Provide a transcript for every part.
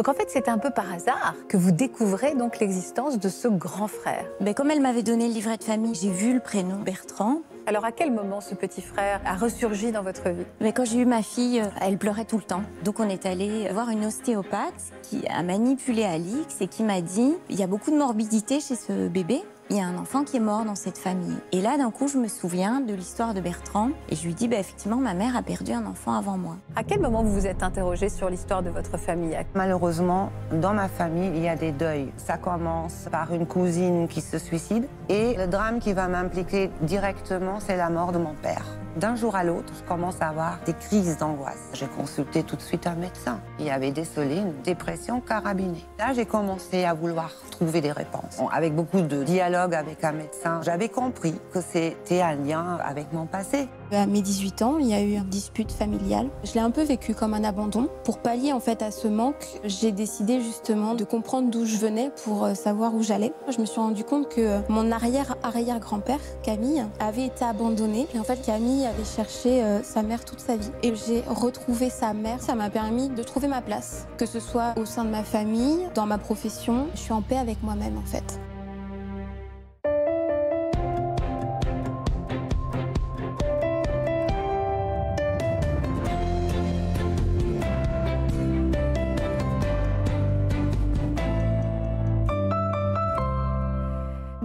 Donc en fait, c'est un peu par hasard que vous découvrez donc l'existence de ce grand frère. Mais comme elle m'avait donné le livret de famille, j'ai vu le prénom Bertrand. Alors à quel moment ce petit frère a ressurgi dans votre vie? Mais quand j'ai eu ma fille, euh, elle pleurait tout le temps. Donc on est allé voir une ostéopathe qui a manipulé Alix et qui m'a dit il y a beaucoup de morbidité chez ce bébé il y a un enfant qui est mort dans cette famille. Et là, d'un coup, je me souviens de l'histoire de Bertrand et je lui dis, bah, effectivement, ma mère a perdu un enfant avant moi. À quel moment vous vous êtes interrogé sur l'histoire de votre famille? Malheureusement, dans ma famille, il y a des deuils. Ça commence par une cousine qui se suicide et le drame qui va m'impliquer directement, c'est la mort de mon père. D'un jour à l'autre, je commence à avoir des crises d'angoisse. J'ai consulté tout de suite un médecin. Il avait décelé une dépression carabinée. Là, j'ai commencé à vouloir trouver des réponses. Avec beaucoup de dialogue avec un médecin, j'avais compris que c'était un lien avec mon passé. À mes 18 ans, il y a eu une dispute familiale. Je l'ai un peu vécu comme un abandon. Pour pallier en fait à ce manque, j'ai décidé justement de comprendre d'où je venais pour euh, savoir où j'allais. Je me suis rendu compte que mon arrière-arrière-grand-père, Camille, avait été abandonné. Et en fait, Camille avait cherché euh, sa mère toute sa vie. Et j'ai retrouvé sa mère. Ça m'a permis de trouver ma place, que ce soit au sein de ma famille, dans ma profession. Je suis en paix avec moi-même en fait.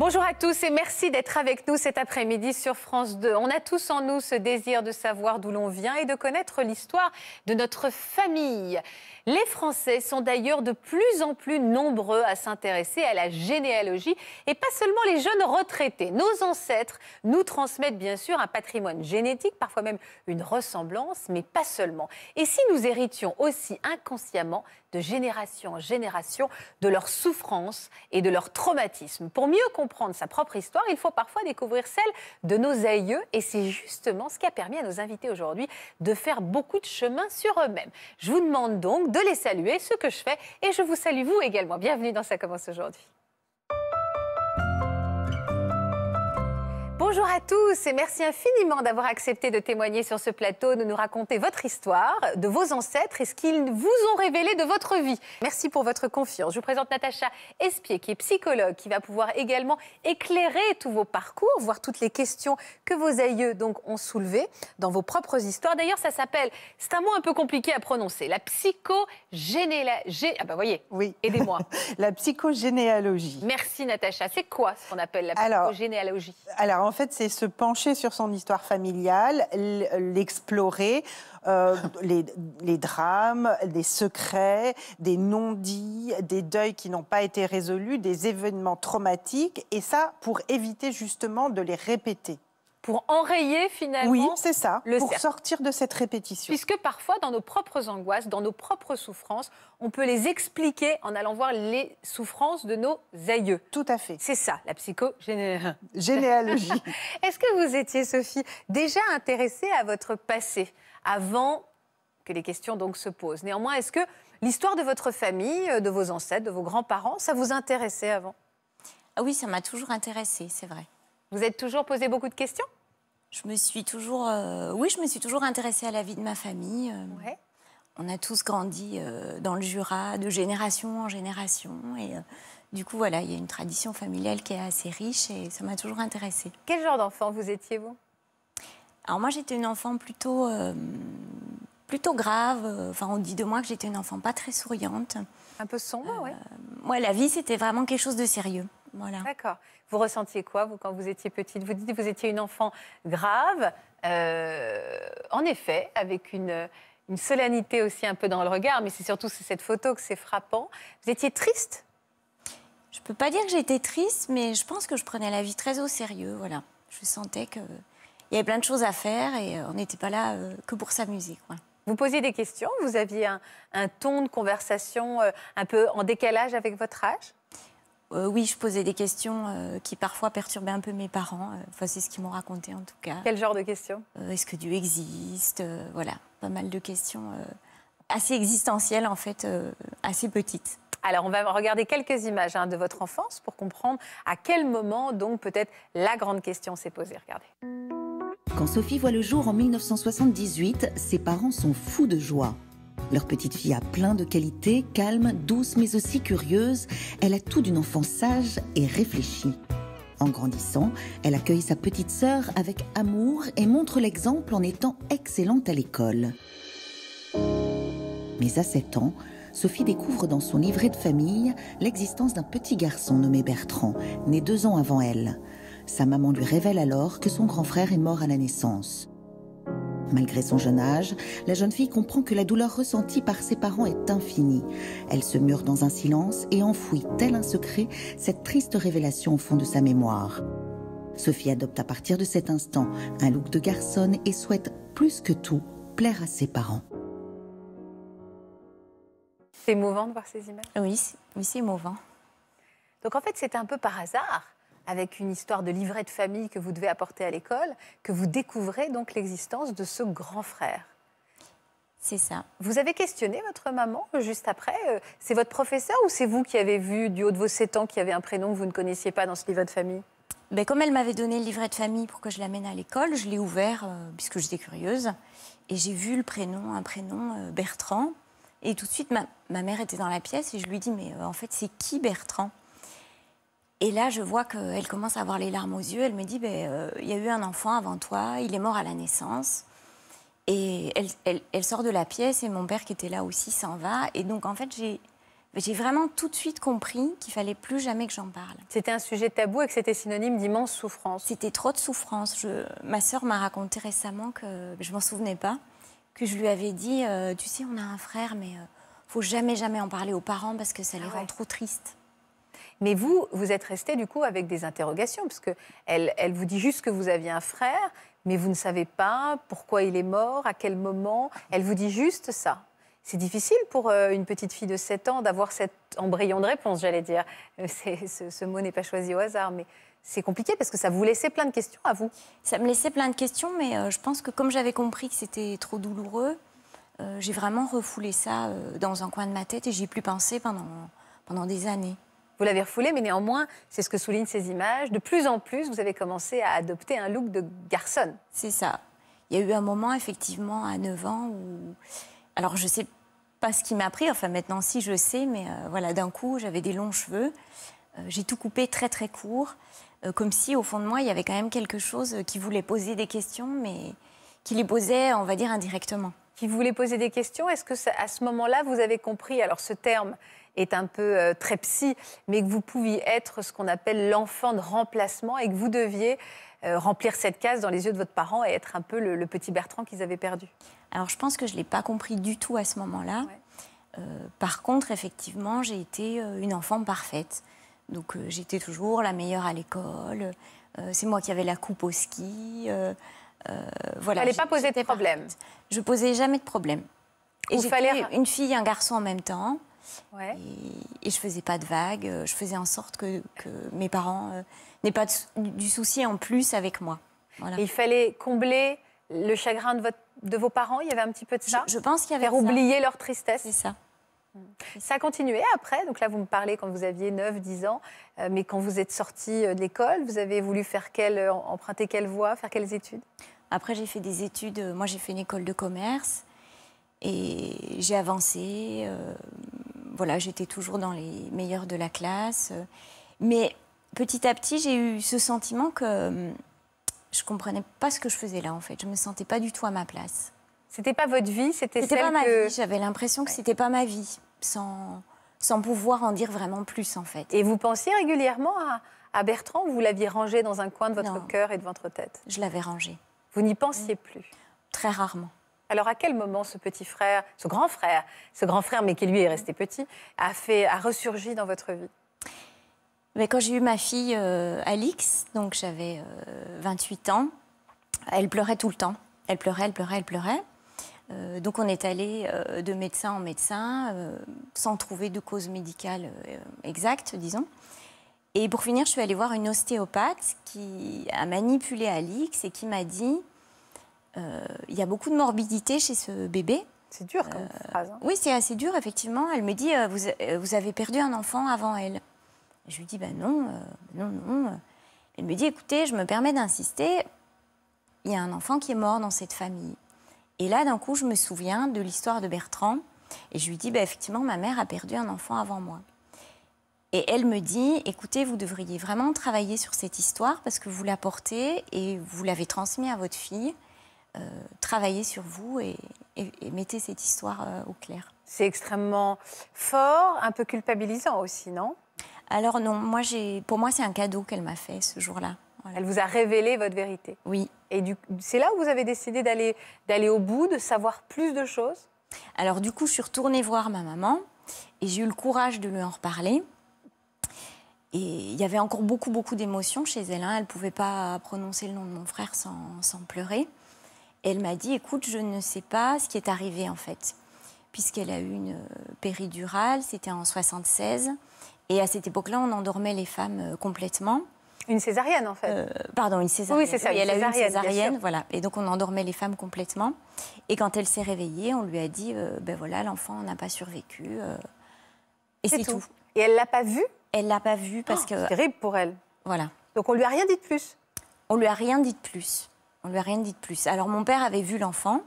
Bonjour à tous et merci d'être avec nous cet après-midi sur France 2. On a tous en nous ce désir de savoir d'où l'on vient et de connaître l'histoire de notre famille. Les Français sont d'ailleurs de plus en plus nombreux à s'intéresser à la généalogie et pas seulement les jeunes retraités. Nos ancêtres nous transmettent bien sûr un patrimoine génétique, parfois même une ressemblance, mais pas seulement. Et si nouséritions aussi inconsciemment de génération en génération de leurs souffrances et de leurs traumatismes Pour mieux comprendre sa propre histoire, il faut parfois découvrir celle de nos aïeux et c'est justement ce qui a permis à nos invités aujourd'hui de faire beaucoup de chemin sur eux-mêmes. Je vous demande donc de les saluer, ce que je fais, et je vous salue vous également. Bienvenue dans Ça commence aujourd'hui. Bonjour à tous et merci infiniment d'avoir accepté de témoigner sur ce plateau, de nous raconter votre histoire, de vos ancêtres et ce qu'ils vous ont révélé de votre vie. Merci pour votre confiance. Je vous présente Natacha Espier, qui est psychologue, qui va pouvoir également éclairer tous vos parcours, voir toutes les questions que vos aïeux donc ont soulevées dans vos propres histoires. D'ailleurs, ça s'appelle, c'est un mot un peu compliqué à prononcer, la psychogénéalogie. Ah bah voyez, oui. aidez-moi. la psychogénéalogie. Merci Natacha. C'est quoi ce qu'on appelle la psychogénéalogie? alors, alors en fait, c'est se pencher sur son histoire familiale, l'explorer, euh, les, drames, les secrets, des non-dits, des deuils qui n'ont pas été résolus, des événements traumatiques, et ça pour éviter justement de les répéter pour enrayer finalement. Oui, c'est ça, pour sortir de cette répétition. Puisque parfois, dans nos propres angoisses, dans nos propres souffrances, on peut les expliquer en allant voir les souffrances de nos aïeux. Tout à fait. C'est ça, la psychogénéalogie. Généalogie. Est-ce que vous étiez, Sophie, déjà intéressée à votre passé avant que les questions donc se posent? Néanmoins, est-ce que l'histoire de votre famille, de vos ancêtres, de vos grands-parents, ça vous intéressait avant? Ah Oui, ça m'a toujours intéressée, c'est vrai. Vous êtes toujours posé beaucoup de questions? Je me suis toujours, euh, oui, je me suis toujours intéressée à la vie de ma famille. Euh. On a tous grandi euh, dans le Jura, de génération en génération, et du coup, voilà, il y a une tradition familiale qui est assez riche, et ça m'a toujours intéressée. Quel genre d'enfant vous étiez vous? Alors moi, j'étais une enfant plutôt, plutôt grave. Enfin, on dit de moi que j'étais une enfant pas très souriante. Un peu sombre, oui. Moi, la vie, c'était vraiment quelque chose de sérieux. Voilà. D'accord. Vous ressentiez quoi, vous, quand vous étiez petite? Vous dites que vous étiez une enfant grave, euh, en effet, avec une, une, solennité aussi un peu dans le regard, mais c'est surtout cette photo que c'est frappant. Vous étiez triste? Je ne peux pas dire que j'étais triste, mais je pense que je prenais la vie très au sérieux. Voilà. Je sentais qu'il y avait plein de choses à faire et euh, on n'était pas là euh, que pour s'amuser. Vous posiez des questions, vous aviez un, un ton de conversation un peu en décalage avec votre âge? Euh, oui, je posais des questions euh, qui parfois perturbaient un peu mes parents. Euh, enfin, c'est ce qu'ils m'ont raconté en tout cas. Quel genre de questions? Est-ce que Dieu existe Voilà, pas mal de questions assez existentielles en fait, assez petites. Alors, on va regarder quelques images hein, de votre enfance pour comprendre à quel moment, donc, peut-être la grande question s'est posée. Regardez. Quand Sophie voit le jour en 1978, ses parents sont fous de joie. Leur petite fille a plein de qualités, calme, douce, mais aussi curieuse. Elle a tout d'une enfant sage et réfléchie. En grandissant, elle accueille sa petite sœur avec amour et montre l'exemple en étant excellente à l'école. Mais à 7 ans, Sophie découvre dans son livret de famille l'existence d'un petit garçon nommé Bertrand, né deux ans avant elle. Sa maman lui révèle alors que son grand frère est mort à la naissance. Malgré son jeune âge, la jeune fille comprend que la douleur ressentie par ses parents est infinie. Elle se mure dans un silence et enfouit, tel un secret, cette triste révélation au fond de sa mémoire. Sophie adopte à partir de cet instant un look de garçonne et souhaite, plus que tout, plaire à ses parents. C'est émouvant de voir ces images? Oui, oui c'est émouvant. Donc en fait, c'était un peu par hasard, avec une histoire de livret de famille que vous devez apporter à l'école, que vous découvrez donc l'existence de ce grand frère. C'est ça. Vous avez questionné votre maman juste après euh, C'est votre professeur ou c'est vous qui avez vu du haut de vos 7 ans qu'il y avait un prénom que vous ne connaissiez pas dans ce livret de famille? Ben, Comme elle m'avait donné le livret de famille pour que je l'amène à l'école, je l'ai ouvert euh, puisque j'étais curieuse. Et j'ai vu le prénom, un prénom euh, Bertrand. Et tout de suite, ma, ma, mère était dans la pièce et je lui dis, mais en fait, c'est qui Bertrand? Et là, je vois qu'elle commence à avoir les larmes aux yeux. Elle me dit, ben, euh, il y a eu un enfant avant toi, il est mort à la naissance. Et elle, elle, sort de la pièce et mon père qui était là aussi s'en va. Et donc, en fait, j'ai... J'ai vraiment tout de suite compris qu'il fallait plus jamais que j'en parle. C'était un sujet tabou et que c'était synonyme d'immense souffrance. C'était trop de souffrance. Je... Ma sœur m'a raconté récemment que je m'en souvenais pas, que je lui avais dit, euh, tu sais, on a un frère, mais euh, faut jamais jamais en parler aux parents parce que ça les ah rend trop tristes. Mais vous, vous êtes resté du coup avec des interrogations, parce qu'elle elle vous dit juste que vous aviez un frère, mais vous ne savez pas pourquoi il est mort, à quel moment. Elle vous dit juste ça. C'est difficile pour euh, une petite fille de 7 ans d'avoir cet embryon de réponse, j'allais dire. Euh, ce, ce mot n'est pas choisi au hasard, mais c'est compliqué parce que ça vous laissait plein de questions à vous. Ça me laissait plein de questions, mais euh, je pense que comme j'avais compris que c'était trop douloureux, j'ai vraiment refoulé ça dans un coin de ma tête et j'y ai plus pensé pendant, pendant des années. Vous l'avez refoulé, mais néanmoins, c'est ce que soulignent ces images. De plus en plus, vous avez commencé à adopter un look de garçonne. C'est ça. Il y a eu un moment, effectivement, à 9 ans où. Alors, je ne sais pas ce qui m'a pris. Enfin, maintenant, si, je sais, mais euh, voilà, d'un coup, j'avais des longs cheveux. Euh, j'ai tout coupé très, très court. Euh, comme si, au fond de moi, il y avait quand même quelque chose qui voulait poser des questions, mais qui les posait, on va dire, indirectement. Qui voulait poser des questions Est-ce que, à ce moment-là, vous avez compris Alors, ce terme est un peu euh, très psy, mais que vous pouviez être ce qu'on appelle l'enfant de remplacement et que vous deviez euh, remplir cette case dans les yeux de votre parent et être un peu le, petit Bertrand qu'ils avaient perdu. Alors je pense que je ne l'ai pas compris du tout à ce moment-là. Euh, par contre, effectivement, j'ai été une enfant parfaite. Donc j'étais toujours la meilleure à l'école. c'est moi qui avais la coupe au ski. voilà. Vous n'allez pas poser de problème. Je posais jamais de problème. Et j'étais une fille et un garçon en même temps. Et, je faisais pas de vagues. Euh, je faisais en sorte que, mes parents euh, n'aient pas du souci en plus avec moi. il fallait combler le chagrin de, votre, de, vos parents? Il y avait un petit peu de ça? Je, pense qu'il y avait Faire oublier leur tristesse? C'est ça. Hmm. Ça a continué après? Donc là, vous me parlez quand vous aviez 9, 10 ans. Euh, mais quand vous êtes sorti de l'école, vous avez voulu faire quelle, emprunter quelle voie, faire quelles études? Après, j'ai fait des études. Moi, j'ai fait une école de commerce. Et j'ai avancé voilà, j'étais toujours dans les meilleurs de la classe. Mais petit à petit, j'ai eu ce sentiment que hum, je comprenais pas ce que je faisais là, en fait. Je me sentais pas du tout à ma place. C'était pas votre vie, c'était celle pas ma vie. J'avais l'impression que c'était pas ma vie, sans, sans pouvoir en dire vraiment plus, en fait. Et vous pensiez régulièrement à, à Bertrand ou vous l'aviez rangé dans un coin de votre cœur et de votre tête? Je l'avais rangé. Vous n'y pensiez plus? Très rarement. Alors à quel moment ce petit frère, ce grand frère, ce grand frère mais qui lui est resté petit, a, fait, a ressurgi dans votre vie? Mais Quand j'ai eu ma fille euh, Alix, donc j'avais 28 euh, ans, elle pleurait tout le temps. Elle pleurait, elle pleurait, elle pleurait. Euh, donc on est allé de médecin en médecin sans trouver de cause médicale exacte, disons. Et pour finir, je suis allée voir une ostéopathe qui a manipulé Alix et qui m'a dit euh, il y a beaucoup de morbidité chez ce bébé. C'est dur comme euh, phrase. Hein. Oui, c'est assez dur, effectivement. Elle me dit euh, vous, vous, avez perdu un enfant avant elle. je lui dis ben non, non, non. Elle me dit écoutez, je me permets d'insister. Il y a un enfant qui est mort dans cette famille. Et là, d'un coup, je me souviens de l'histoire de Bertrand. Et je lui dis, bah, effectivement, ma mère a perdu un enfant avant moi. Et elle me dit, écoutez, vous devriez vraiment travailler sur cette histoire parce que vous la portez et vous l'avez transmise à votre fille. Euh, travaillez sur vous et, et- et mettez cette histoire euh, au clair. C'est extrêmement fort, un peu culpabilisant aussi, non? Alors non, moi j'ai, pour moi c'est un cadeau qu'elle m'a fait ce jour-là. Voilà. Elle vous a révélé votre vérité. Oui. Et c'est là où vous avez décidé d'aller d'aller au bout, de savoir plus de choses? Alors du coup, je suis retournée voir ma maman et j'ai eu le courage de lui en reparler. Et il y avait encore beaucoup, beaucoup d'émotions chez elle. hein. Elle ne pouvait pas prononcer le nom de mon frère sans, sans pleurer. Elle m'a dit, écoute, je ne sais pas ce qui est arrivé en fait. Puisqu'elle a eu une euh, péridurale, c'était en 76. Et à cette époque-là, on endormait les femmes euh, complètement. Une césarienne, en fait. Euh, pardon, une césarienne. Oui, c'est ça, une elle a eu césarienne, une césarienne, voilà. Et donc on endormait les femmes complètement. Et quand elle s'est réveillée, on lui a dit, euh, ben voilà, l'enfant n'a pas survécu. euh, et c'est tout. Et elle l'a pas vu? Elle l'a pas vu parce Oh, que C'est terrible pour elle. voilà, Donc on lui a rien dit de plus? on lui a rien dit de plus. On lui a rien dit de plus. Alors mon père avait vu l'enfant,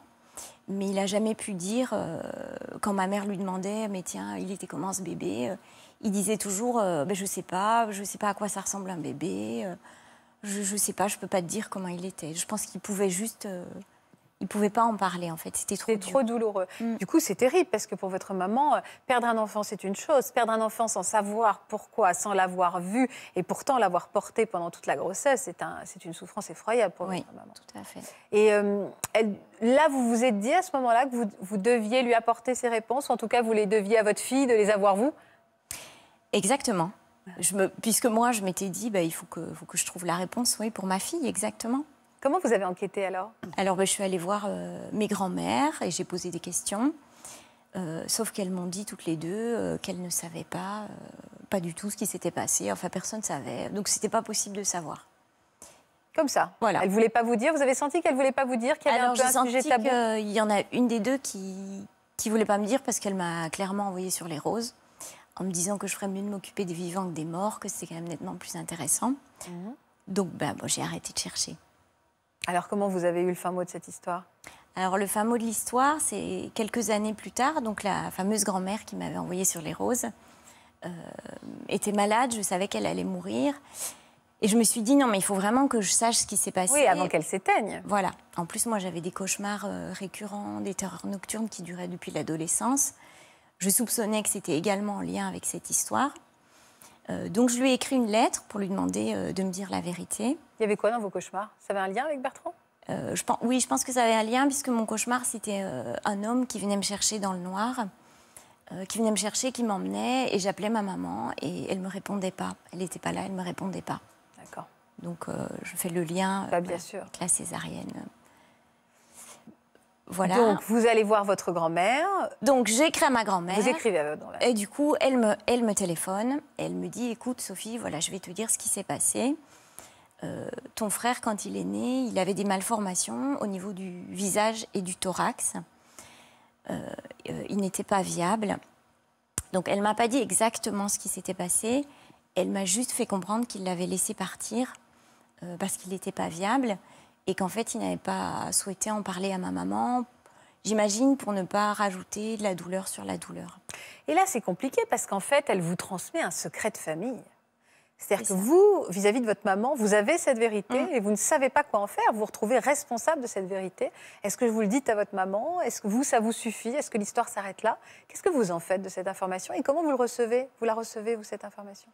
mais il a jamais pu dire euh, quand ma mère lui demandait, mais tiens, il était comment ce bébé? Euh, Il disait toujours, euh, ben, je sais pas, je sais pas à quoi ça ressemble un bébé. euh, je, je sais pas, je peux pas te dire comment il était. Je pense qu'il pouvait juste, il pouvait pas en parler en fait. C'était trop trop douloureux. Mm. Du coup, c'est terrible parce que pour votre maman, euh, perdre un enfant, c'est une chose. Perdre un enfant sans savoir pourquoi, sans l'avoir vu et pourtant l'avoir porté pendant toute la grossesse, c'est un, c'est une souffrance effroyable pour Oui. votre maman. Tout à fait. Et euh, elle- là, vous vous êtes dit à ce moment-là que vous, vous deviez lui apporter ces réponses, ou en tout cas, vous les deviez à votre fille de les avoir vous? Exactement. Je me, puisque moi, je m'étais dit, bah, il faut que, faut que je trouve la réponse, oui, pour ma fille, exactement. Comment vous avez enquêté alors? Alors, ben, je suis allée voir euh, mes grands-mères et j'ai posé des questions. Euh, sauf qu'elles m'ont dit toutes les deux euh, qu'elles ne savaient pas, pas du tout ce qui s'était passé. Enfin, personne ne savait. Donc, c'était pas possible de savoir. Comme ça? Voilà. Elle voulait pas vous dire? Vous avez senti qu'elle voulait pas vous dire qu'il y avait Alors, un peu un sujet senti tabou? qu'il y en a une des deux qui qui voulait pas me dire parce qu'elle m'a clairement envoyé sur les roses en me disant que je ferais mieux de m'occuper des vivants que des morts, que c'était quand même nettement plus intéressant. Mhm. Donc, ben, bon, j'ai arrêté de chercher. Alors, comment vous avez eu le fin mot de cette histoire? Alors le fin mot de l'histoire, c'est quelques années plus tard, donc la fameuse grand-mère qui m'avait envoyé sur les roses euh, était malade, je savais qu'elle allait mourir. Et je me suis dit, non, mais il faut vraiment que je sache ce qui s'est passé. Oui, avant qu'elle s'éteigne. Voilà. En plus, moi, j'avais des cauchemars euh, récurrents, des terreurs nocturnes qui duraient depuis l'adolescence. Je soupçonnais que c'était également en lien avec cette histoire. Euh, donc, je lui ai écrit une lettre pour lui demander euh, de me dire la vérité. Il y avait quoi dans vos cauchemars? Ça avait un lien avec Bertrand? Euh, je pense, oui, je pense que ça avait un lien puisque mon cauchemar, c'était un homme qui venait me chercher dans le noir, qui venait me chercher, qui m'emmenait, et j'appelais ma maman et elle me répondait pas. Elle n'était pas là, elle me répondait pas. D'accord. Donc je fais le lien Bah, bien sûr. avec la césarienne. Voilà. Donc, vous allez voir votre grand-mère. Donc j'écris à ma grand-mère. Vous écrivez à votre grand-mère. Et du coup, elle me, elle me téléphone. Elle me dit Écoute, Sophie, voilà, je vais te dire ce qui s'est passé. Euh, ton frère, quand il est né, il avait des malformations au niveau du visage et du thorax. Euh, euh, il n'était pas viable. Donc, elle m'a pas dit exactement ce qui s'était passé. Elle m'a juste fait comprendre qu'il l'avait laissé partir euh, parce qu'il n'était pas viable et qu'en fait, il n'avait pas souhaité en parler à ma maman. J'imagine pour ne pas rajouter de la douleur sur la douleur. Et là, c'est compliqué parce qu'en fait, elle vous transmet un secret de famille. C'est-à-dire C'est que vous, vis-à-vis de votre maman, vous avez cette vérité Mm. et vous ne savez pas quoi en faire. Vous vous retrouvez responsable de cette vérité. Est-ce que vous le dites à votre maman? Est-ce que vous, ça vous suffit? Est-ce que l'histoire s'arrête là? Qu'est-ce que vous en faites de cette information et comment vous le recevez? Vous la recevez, vous, cette information?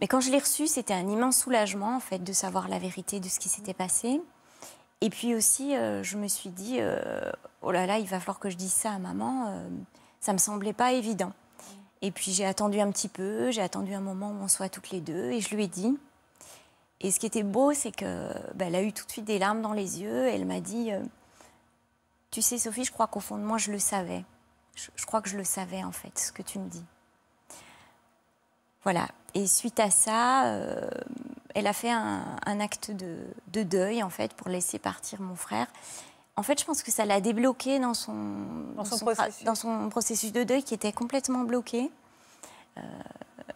Mais quand je l'ai reçu, c'était un immense soulagement en fait de savoir la vérité de ce qui s'était passé. Et puis aussi, euh, je me suis dit, euh, oh là là, il va falloir que je dise ça à maman. euh, ça me semblait pas évident. Et puis j'ai attendu un petit peu, j'ai attendu un moment où on soit toutes les deux, et je lui ai dit. Et ce qui était beau, c'est que bah, elle a eu tout de suite des larmes dans les yeux. Et elle m'a dit, euh, tu sais Sophie, je crois qu'au fond de moi, je le savais. Je, crois que je le savais en fait, ce que tu me dis. Voilà. Et suite à ça, elle a fait un, un acte de, de deuil, en fait, pour laisser partir mon frère. En fait, je pense que ça l'a débloqué dans son, Dans son tra- processus. dans son processus de deuil qui était complètement bloqué. Euh,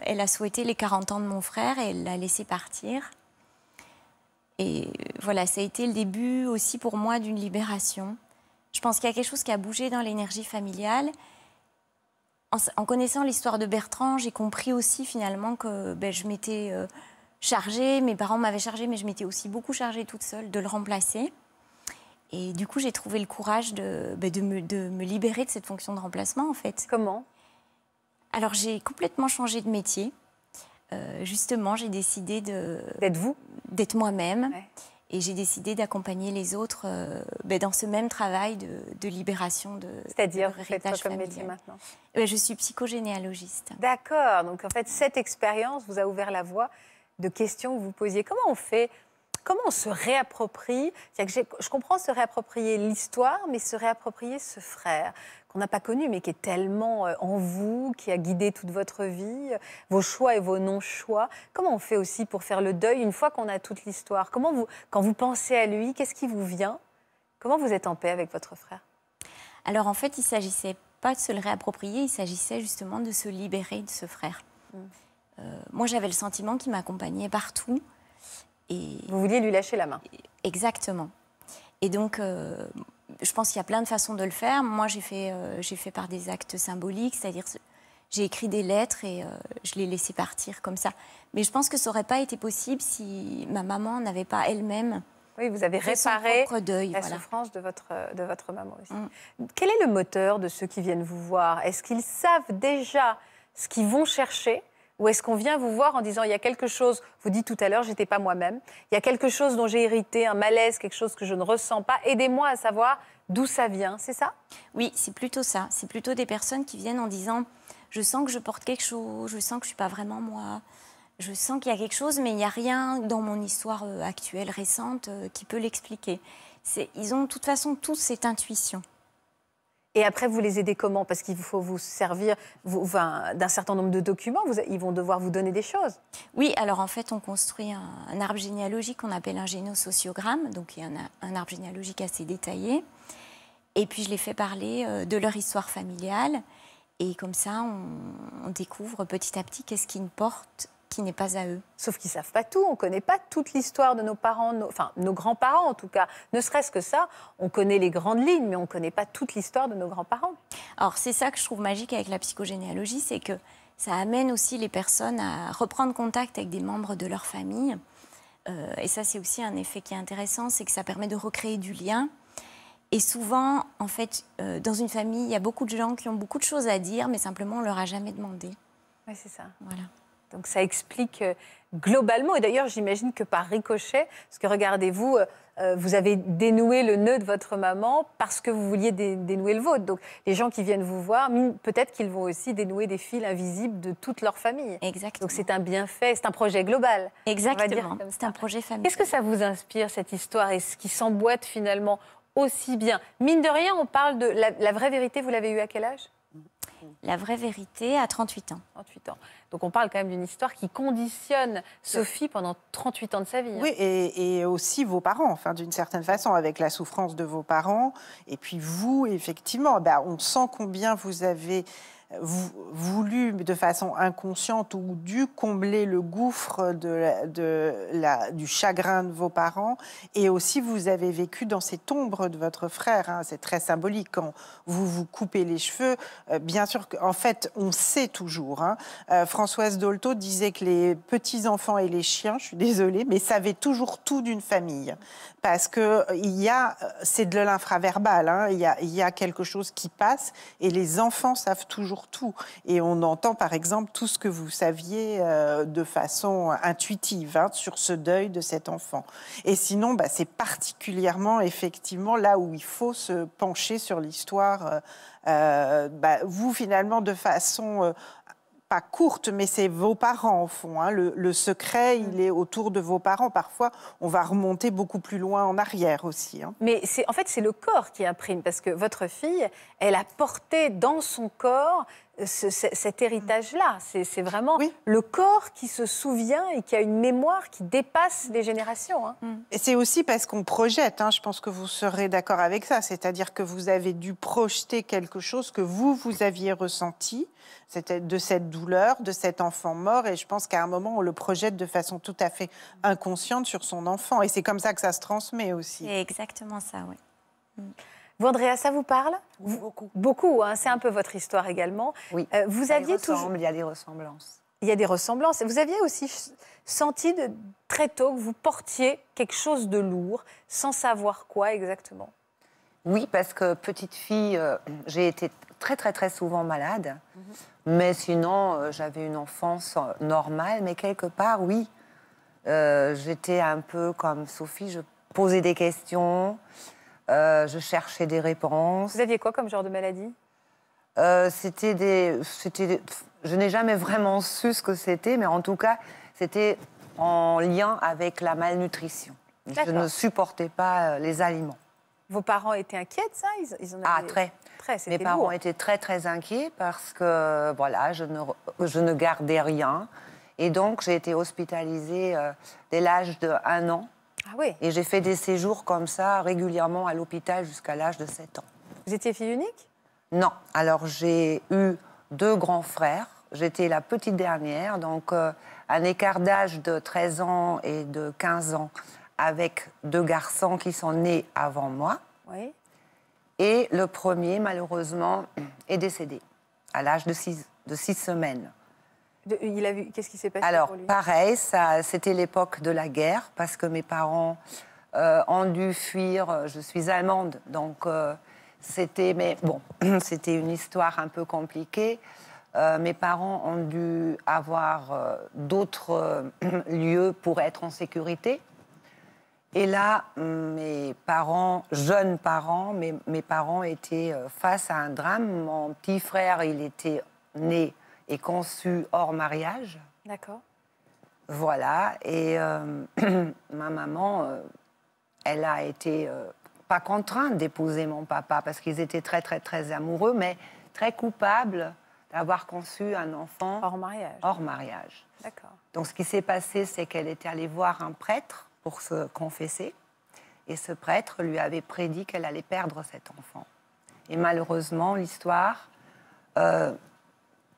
elle a souhaité les 40 ans de mon frère et elle l'a laissé partir. Et voilà, ça a été le début aussi pour moi d'une libération. Je pense qu'il y a quelque chose qui a bougé dans l'énergie familiale en, connaissant l'histoire de Bertrand, j'ai compris aussi finalement que ben, je m'étais euh, chargée, mes parents m'avaient chargée, mais je m'étais aussi beaucoup chargée toute seule de le remplacer. Et du coup, j'ai trouvé le courage de, de, me, de, me, libérer de cette fonction de remplacement, en fait. Comment? Alors, j'ai complètement changé de métier. Euh, justement, j'ai décidé de... D'être vous? D'être moi-même. Et j'ai décidé d'accompagner les autres euh, ben, dans ce même travail de, de libération de. C'est-à-dire, vous faites quoi comme métier maintenant ben, Je suis psychogénéalogiste. D'accord. Donc, en fait, cette expérience vous a ouvert la voie de questions que vous posiez. Comment on fait Comment on se réapproprie que Je comprends se réapproprier l'histoire, mais se réapproprier ce frère qu'on n'a pas connu, mais qui est tellement euh, en vous, qui a guidé toute votre vie, vos choix et vos non-choix. Comment on fait aussi pour faire le deuil une fois qu'on a toute l'histoire? Comment vous, quand vous pensez à lui, qu'est-ce qui vous vient? Comment vous êtes en paix avec votre frère? Alors en fait, il s'agissait pas de se le réapproprier, il s'agissait justement de se libérer de ce frère. Mm. Euh, moi, j'avais le sentiment qu'il m'accompagnait partout. Et... Vous vouliez lui lâcher la main Exactement. Et donc, euh, je pense qu'il y a plein de façons de le faire. Moi, j'ai fait, euh, j'ai fait par des actes symboliques, c'est-à-dire j'ai écrit des lettres et je les laissé partir comme ça. Mais je pense que ça n'aurait pas été possible si ma maman n'avait pas elle-même oui, vous avez réparé deuil, la souffrance de votre, de votre maman aussi. Mm. Quel est le moteur de ceux qui viennent vous voir? Est-ce qu'ils savent déjà ce qu'ils vont chercher? Ou est-ce qu'on vient vous voir en disant il y a quelque chose, vous dites tout à l'heure, j'étais pas moi-même, il y a quelque chose dont j'ai hérité, un malaise, quelque chose que je ne ressens pas, aidez-moi à savoir d'où ça vient, c'est ça? Oui, c'est plutôt ça. C'est plutôt des personnes qui viennent en disant je sens que je porte quelque chose, je sens que je suis pas vraiment moi, je sens qu'il y a quelque chose, mais il n'y a rien dans mon histoire euh, actuelle, récente, euh, qui peut l'expliquer. Ils ont de toute façon tous cette intuition. Et après, vous les aidez comment? Parce qu'il faut vous servir d'un certain nombre de documents. ils vont devoir vous donner des choses. Oui, alors en fait, on construit un, arbre généalogique qu'on appelle un génosociogramme. Donc, il y a un, arbre généalogique assez détaillé. Et puis, je les fais parler euh, de leur histoire familiale. Et comme ça, on, découvre petit à petit qu'est-ce qui ne porte qui n'est pas à eux. Sauf qu'ils ne savent pas tout, on ne connaît pas toute l'histoire de nos parents, enfin nos grands-parents en tout cas. Ne serait-ce que ça, on connaît les grandes lignes, mais on ne connaît pas toute l'histoire de nos grands-parents. Alors c'est ça que je trouve magique avec la psychogénéalogie, c'est que ça amène aussi les personnes à reprendre contact avec des membres de leur famille. Euh, et ça, c'est aussi un effet qui est intéressant, c'est que ça permet de recréer du lien. Et souvent, en fait, euh, dans une famille, il y a beaucoup de gens qui ont beaucoup de choses à dire, mais simplement on leur a jamais demandé. Oui, c'est ça. Voilà. Donc ça explique euh, globalement, et d'ailleurs j'imagine que par ricochet, parce que regardez-vous, euh, euh, vous avez dénoué le nœud de votre maman parce que vous vouliez dénouer le vôtre. Donc les gens qui viennent vous voir, peut-être qu'ils vont aussi dénouer des fils invisibles de toute leur famille. Exactement. Donc c'est un bienfait, c'est un projet global. Exactement. C'est un projet familial. Qu'est-ce que ça vous inspire cette histoire et ce qui s'emboîte finalement aussi bien? Mine de rien, on parle de la vraie vérité. Vous l'avez eu à quel âge? La vraie vérité à 38 ans. 38 ans. Donc on parle quand même d'une histoire qui conditionne Sophie pendant 38 ans de sa vie. Hein. Oui, et, aussi vos parents, enfin d'une certaine façon, avec la souffrance de vos parents. Et puis vous, effectivement, ben, on sent combien vous avez voulu de façon inconsciente ou dû combler le gouffre de la, du chagrin de vos parents et aussi vous avez vécu dans cette ombre de votre frère. Hein. c'est très symbolique quand vous vous coupez les cheveux. Euh, bien sûr qu'en fait, on sait toujours. Hein. Euh, Françoise Dolto disait que les petits-enfants et les chiens, je suis désolée, mais savaient toujours tout d'une famille parce que euh, il y a, c'est de l'infraverbal, hein. il, y a, il y a quelque chose qui passe et les enfants savent toujours tout. Et on entend par exemple tout ce que vous saviez euh, de façon intuitive hein, sur ce deuil de cet enfant. Et sinon, bah, c'est particulièrement effectivement là où il faut se pencher sur l'histoire. Euh, euh, bah, vous finalement de façon pas courte, mais c'est vos parents au fond. Hein. Le, secret, il est autour de vos parents. Parfois, on va remonter beaucoup plus loin en arrière aussi. Hein. Mais c'est en fait, c'est le corps qui imprime, parce que votre fille, elle a porté dans son corps cet héritage-là. C'est vraiment le corps qui se souvient et qui a une mémoire qui dépasse les générations. Hein. Mm. Et c'est aussi parce qu'on projette, hein, je pense que vous serez d'accord avec ça, c'est-à-dire que vous avez dû projeter quelque chose que vous, vous aviez ressenti, de cette douleur, de cet enfant mort, et je pense qu'à un moment, on le projette de façon tout à fait inconsciente sur son enfant, et c'est comme ça que ça se transmet aussi. C'est exactement ça, oui. Mm. Vous, Andrea, ça vous parle? Oui, beaucoup. Beaucoup, hein, c'est un peu votre histoire également. Oui. Euh, vous Ça aviez toujours... Il y a des ressemblances. Il y a des ressemblances. Vous aviez aussi senti de, très tôt que vous portiez quelque chose de lourd, sans savoir quoi exactement? Oui, parce que petite fille, euh, j'ai été très très très souvent malade. Mais sinon, euh, j'avais une enfance euh, normale. Mais quelque part, oui, euh, j'étais un peu comme Sophie. Je posais des questions, euh, je cherchais des réponses. Vous aviez quoi comme genre de maladie? C'était des, des- je n'ai jamais vraiment su ce que c'était, mais en tout cas, c'était en lien avec la malnutrition. Je ne supportais pas les aliments. Vos parents étaient inquiets de ça? Ils, ils en Ah, très. Très, Mes parents lourd. étaient très très inquiets parce que voilà, je ne, je ne gardais rien. Et donc j'ai été hospitalisée euh, dès l'âge de 1 an. Ah oui, Et j'ai fait des séjours comme ça régulièrement à l'hôpital jusqu'à l'âge de 7 ans. vous étiez fille unique? Non, alors j'ai eu deux grands frères. J'étais la petite dernière, donc euh, un écart d'âge de 13 ans et de 15 ans avec deux garçons qui sont nés avant moi. Oui. Et le premier, malheureusement, est décédé à l'âge de 6 de six semaines. De- il a vu. Qu'est-ce qui s'est passé Alors, pour lui? pareil, ça, c'était l'époque de la guerre, parce que mes parents euh, ont dû fuir. Je suis allemande, donc euh, c'était, mais bon, c'était une histoire un peu compliquée. Euh, mes parents ont dû avoir euh, d'autres euh, lieux pour être en sécurité. Et là, mes parents, jeunes parents, mes, mes parents étaient euh, face à un drame. Mon petit frère, il était né et conçu hors mariage. D'accord. Voilà. Et euh, ma maman, euh, elle a été euh, pas contrainte d'épouser mon papa parce qu'ils étaient très, très, très amoureux, mais très coupables d'avoir conçu un enfant Hors mariage. hors mariage. D'accord. Donc ce qui s'est passé, c'est qu'elle était allée voir un prêtre pour se confesser. Et ce prêtre lui avait prédit qu'elle allait perdre cet enfant. Et malheureusement, l'histoire euh,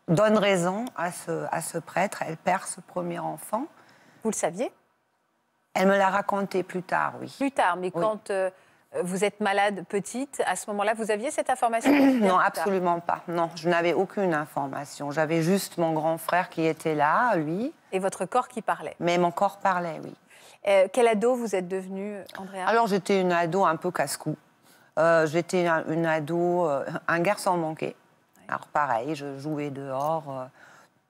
donne raison à ce, à ce prêtre. Elle perd ce premier enfant. Vous le saviez? Elle me l'a raconté plus tard, oui. Plus tard, mais Oui. quand euh, vous êtes malade petite, à ce moment-là, vous aviez cette information Non, absolument pas. Non, je n'avais aucune information. J'avais juste mon grand frère qui était là, lui. Et votre corps qui parlait? Mais mon corps parlait, oui. Euh, quel ado vous êtes devenu, Andrea? Alors j'étais une ado un peu casse-cou. Euh, j'étais un- une ado, euh, un garçon manqué. Alors pareil, je jouais dehors euh,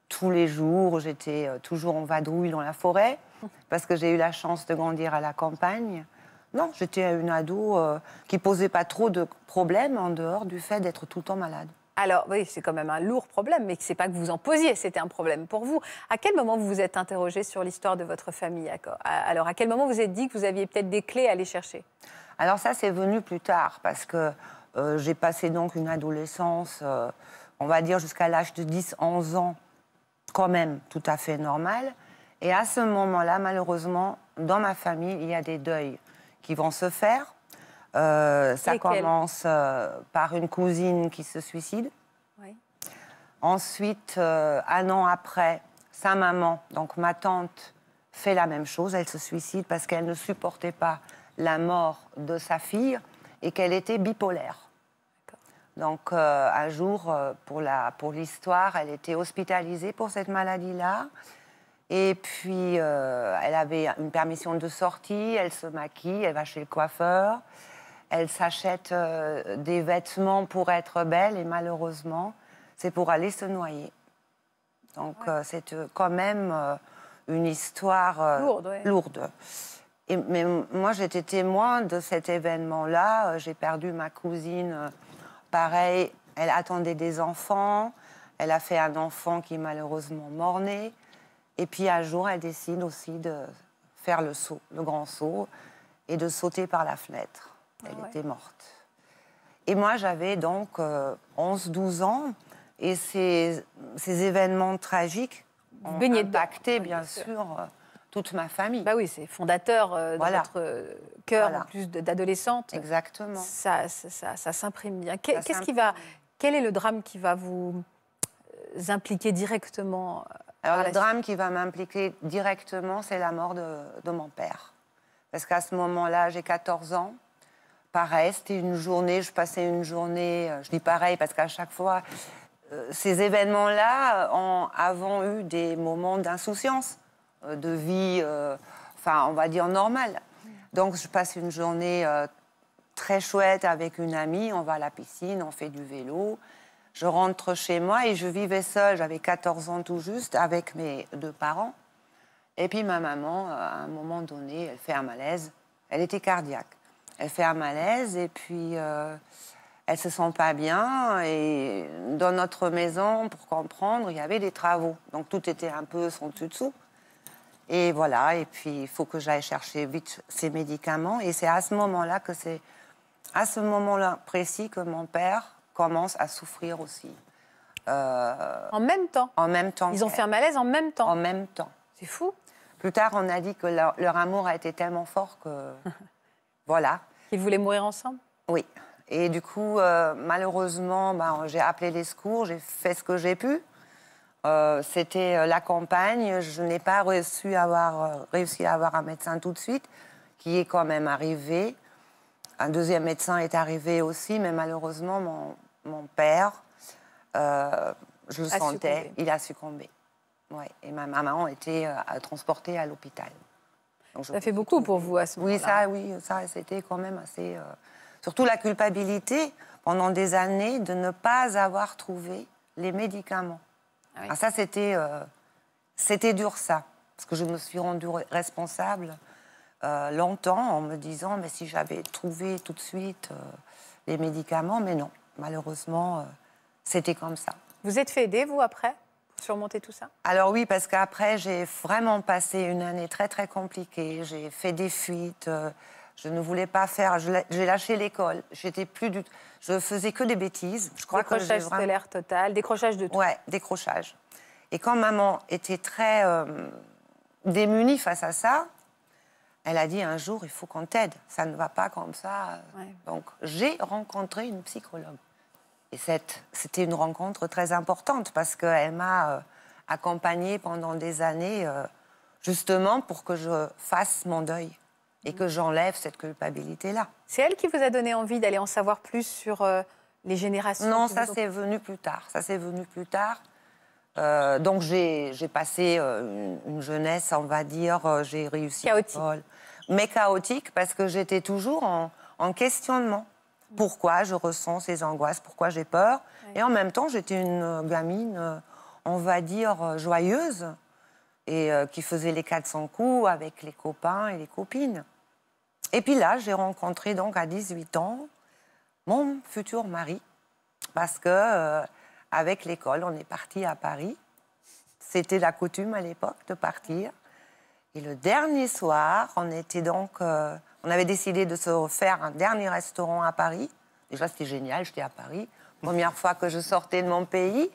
tous les jours. J'étais euh, toujours en vadrouille dans la forêt parce que j'ai eu la chance de grandir à la campagne. Non, j'étais une ado euh, qui posait pas trop de problèmes en dehors du fait d'être tout le temps malade. Alors, oui, c'est quand même un lourd problème, mais c'est pas que vous en posiez, c'était un problème pour vous. À quel moment vous vous êtes interrogé sur l'histoire de votre famille Alors, à quel moment vous vous êtes dit que vous aviez peut-être des clés à aller chercher? Alors ça, c'est venu plus tard, parce que euh, j'ai passé donc une adolescence, euh, on va dire jusqu'à l'âge de 10-11 ans, quand même tout à fait normal. Et à ce moment-là, malheureusement, dans ma famille, il y a des deuils qui vont se faire. Euh, ça commence euh, par une cousine qui se suicide. Oui. Ensuite, euh, un an après, sa maman, donc ma tante, fait la même chose. Elle se suicide parce qu'elle ne supportait pas la mort de sa fille et qu'elle était bipolaire. Donc un jour, pour la- pour l'histoire, elle était hospitalisée pour cette maladie-là. Et puis, elle avait une permission de sortie, elle se maquille, elle va chez le coiffeur, elle s'achète euh, des vêtements pour être belle et malheureusement, c'est pour aller se noyer. Donc, euh, c'est euh, quand même une histoire Lourde, ouais. lourde. Et, mais moi, j'étais témoin de cet événement-là. J'ai perdu ma cousine. pareil, elle attendait des enfants. Elle a fait un enfant qui est malheureusement mort-né. Et puis un jour, elle décide aussi de faire le saut, le grand saut, et de sauter par la fenêtre. Elle ouais. était morte. Et moi, j'avais donc euh, 11-12 ans, et ces, ces événements tragiques ont baignez impacté, bien bien sûr. sûr, euh, toute ma famille. Bah oui, c'est fondateur euh, Voilà. de votre euh, cœur, Voilà. en plus d'adolescente. Exactement. Ça, ça, ça- ça s'imprime bien. Qu'est-ce qui va, quel est le drame qui va vous euh, impliquer directement Alors, le drame qui va m'impliquer directement, c'est la mort de, de mon père. Parce qu'à ce moment-là, j'ai 14 ans. Pareil, c'était une journée, je passais une journée, euh, je dis pareil parce qu'à chaque fois, euh, ces événements-là ont avant eu des moments d'insouciance, euh, de vie, euh, enfin, on va dire normale. Donc, je passe une journée euh, très chouette avec une amie, on va à la piscine, on fait du vélo. Je rentre chez moi et je vivais seule, j'avais 14 ans tout juste, avec mes deux parents. Et puis ma maman, euh, à un moment donné, elle fait un malaise. Elle était cardiaque. Elle fait un malaise et puis euh, elle se sent pas bien. Et dans notre maison, pour comprendre, il y avait des travaux. Donc tout était un peu son dessus-dessous. Et voilà, et puis il faut que j'aille chercher vite ces médicaments. Et c'est à ce moment-là que c'est à ce moment-là précis que mon père commence à souffrir aussi. Euh, En même temps. en même temps. Ils ont fait un malaise en même temps. En même temps. C'est fou. Plus tard, on a dit que leur, leur amour a été tellement fort que. voilà. Qu'ils voulaient mourir ensemble? Oui. Et du coup, euh, malheureusement, ben, j'ai appelé les secours, j'ai fait ce que j'ai pu. Euh, C'était euh, la campagne. Je n'ai pas reçu avoir, euh, réussi à avoir un médecin tout de suite, qui est quand même arrivé. Un deuxième médecin est arrivé aussi, mais malheureusement, mon, mon père, euh, je le sentais, succombé. il a succombé. Ouais. Et ma maman était transportée à l'hôpital. Ça fait beaucoup pour vous à ce moment-là. oui, ça, oui, ça, c'était quand même assez. euh, Surtout la culpabilité pendant des années de ne pas avoir trouvé les médicaments. Ah oui. Ah, ça, c'était, euh, c'était dur, ça, parce que je me suis rendue re- responsable euh, longtemps en me disant, mais si j'avais trouvé tout de suite euh, les médicaments, mais non, malheureusement, euh, c'était comme ça. Vous êtes fait aider, vous, après, surmonter tout ça? Alors oui, parce qu'après, j'ai vraiment passé une année très, très compliquée. J'ai fait des fuites. euh, je ne voulais pas faire... J'ai lâché l'école. J'étais plus du... Je faisais que des bêtises. Je crois que Décrochage vraiment- scolaire total, décrochage de tout. Ouais, décrochage. Et quand maman était très euh, démunie face à ça, elle a dit un jour, il faut qu'on t'aide. Ça ne va pas comme ça. Ouais. Donc, j'ai rencontré une psychologue. Et c'était une rencontre très importante parce qu'elle m'a euh, accompagnée pendant des années, euh, justement pour que je fasse mon deuil et que j'enlève cette culpabilité-là. C'est elle qui vous a donné envie d'aller en savoir plus sur euh, les générations Non, ça vous ont- c'est venu plus tard. Ça c'est venu plus tard. Euh, donc j'ai passé euh, une, une jeunesse, on va dire, euh, j'ai réussi. à Chaotique. Mais chaotique parce que j'étais toujours en, en questionnement. Pourquoi je ressens ces angoisses Pourquoi j'ai peur Et en même temps, j'étais une euh, gamine, euh, on va dire, euh, joyeuse et euh, qui faisait les 400 coups avec les copains et les copines. Et puis là, j'ai rencontré donc à 18 ans mon futur mari parce que euh, avec l'école, on est parti à Paris. C'était la coutume à l'époque de partir. Et le dernier soir, on était donc, euh, on avait décidé de se faire un dernier restaurant à Paris. Déjà, c'était génial, j'étais à Paris. Première fois que je sortais de mon pays.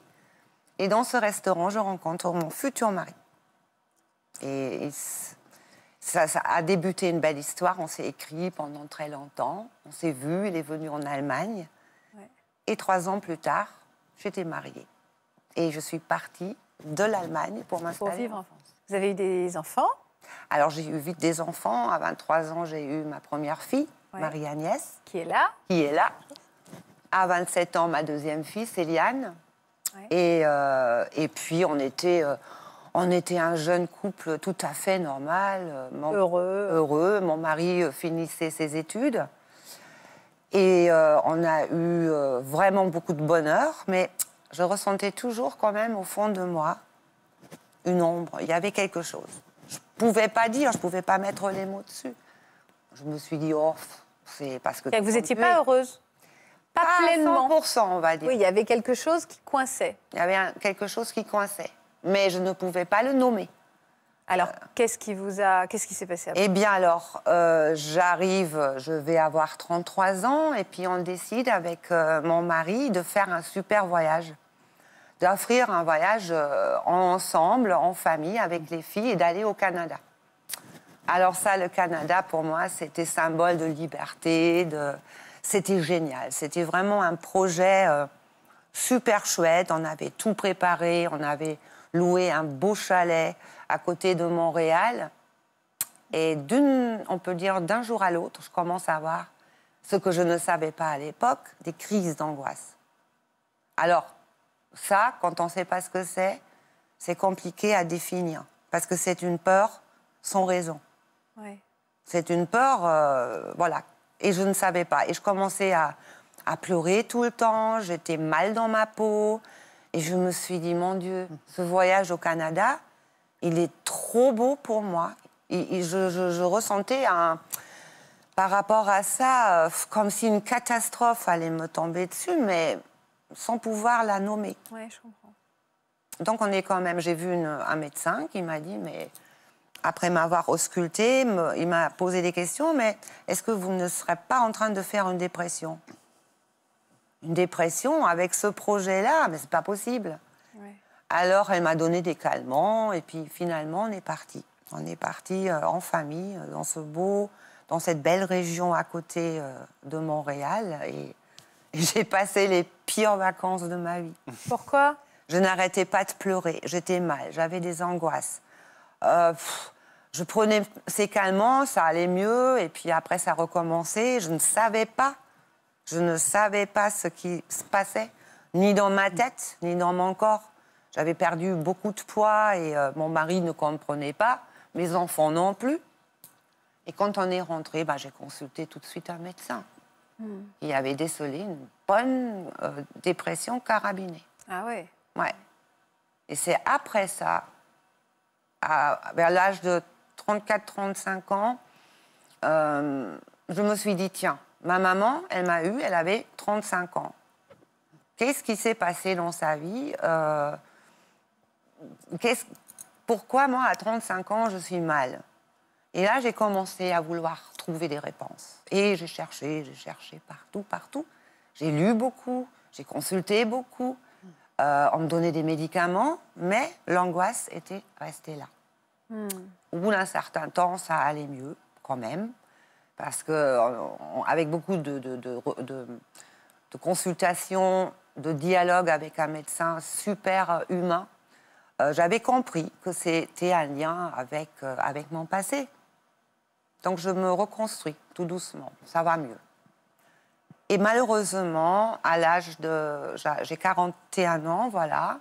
Et dans ce restaurant, je rencontre mon futur mari. Et, ça, ça a débuté une belle histoire. On s'est écrit pendant très longtemps. On s'est vu. Il est venu en Allemagne. Ouais. Et trois ans plus tard, j'étais mariée. Et je suis partie de l'Allemagne pour pour m'installer vivre en. France. Vous avez eu des enfants? Alors j'ai eu vite des enfants. À 23 ans, j'ai eu ma première fille, Ouais. Marie-Agnès, qui est là. qui est là. À 27 ans, ma deuxième fille, Céliane. Ouais. Et, euh, et puis on était, euh, on était un jeune couple tout à fait normal. euh, mon- Heureux. heureux. Mon mari finissait ses études. Et euh, on a eu vraiment beaucoup de bonheur, mais je ressentais toujours quand même au fond de moi une ombre. Il y avait quelque chose. Je ne pouvais pas dire, je ne pouvais pas mettre les mots dessus. Je me suis dit, oh, c'est parce que... Vous n'étiez pas heureuse Pas, Pas à pleinement 100%, on va dire. Oui, il y avait quelque chose qui coinçait. Il y avait un- quelque chose qui coinçait. Mais je ne pouvais pas le nommer. Alors, qu'est-ce qui vous a... Qu'est-ce qui s'est passé après? Eh bien alors, euh, j'arrive, je vais avoir 33 ans, et puis on décide avec euh, mon mari de faire un super voyage. D'offrir un voyage euh, ensemble, en famille, avec les filles, et d'aller au Canada. Alors ça, le Canada, pour moi, c'était symbole de liberté, c'était génial. C'était vraiment un projet euh, super chouette. On avait tout préparé, on avait loué un beau chalet à côté de Montréal. Et on peut dire d'un jour à l'autre, je commence à avoir ce que je ne savais pas à l'époque, des crises d'angoisse. Alors, ça, quand on ne sait pas ce que c'est, c'est compliqué à définir, parce que c'est une peur sans raison. C'est une peur, euh, voilà. Et je ne savais pas. Et je commençais à, à pleurer tout le temps, j'étais mal dans ma peau. Et je me suis dit, mon Dieu, ce voyage au Canada, il est trop beau pour moi. Et, je, ressentais un, par rapport à ça, euh, comme si une catastrophe allait me tomber dessus, mais sans pouvoir la nommer. Oui, je comprends. Donc on est quand même, j'ai vu un médecin qui m'a dit, mais après m'avoir ausculté, il m'a posé des questions, mais est-ce que vous ne serez pas en train de faire une dépression? Une dépression avec ce projet-là, mais c'est pas possible. Alors elle m'a donné des calmants et puis finalement on est parti. On est parti euh, en famille euh, dans ce beau, dans cette belle région à côté euh, de Montréal et, j'ai passé les pires vacances de ma vie. Pourquoi? Je n'arrêtais pas de pleurer. J'étais mal. J'avais des angoisses. je prenais ces calmants, ça allait mieux et puis après ça recommençait. Je ne savais pas. Je ne savais pas ce qui se passait, ni dans ma tête, ni dans mon corps. J'avais perdu beaucoup de poids et euh, mon mari ne comprenait pas, mes enfants non plus. Et quand on est rentré, bah, j'ai consulté tout de suite un médecin. Hmm. Il avait décelé une bonne euh, dépression carabinée. Ah oui Ouais. Et c'est après ça, à, vers l'âge de 34-35 ans, euh, je me suis dit, tiens, ma maman, elle m'a eu, elle avait 35 ans. Qu'est-ce qui s'est passé dans sa vie pourquoi moi, à 35 ans, je suis mal? Et là, j'ai commencé à vouloir trouver des réponses. Et j'ai cherché, j'ai cherché partout, partout. J'ai lu beaucoup, j'ai consulté beaucoup. Euh, on me donnait des médicaments, mais l'angoisse était restée là. Hmm. Au bout d'un certain temps, ça allait mieux, quand même, parce que avec beaucoup de, de, de, de consultations, de dialogue avec un médecin super humain, euh, j'avais compris que c'était un lien avec, euh, avec mon passé. Donc je me reconstruis tout doucement, ça va mieux. Et malheureusement, à l'âge de... J'ai 41 ans, voilà.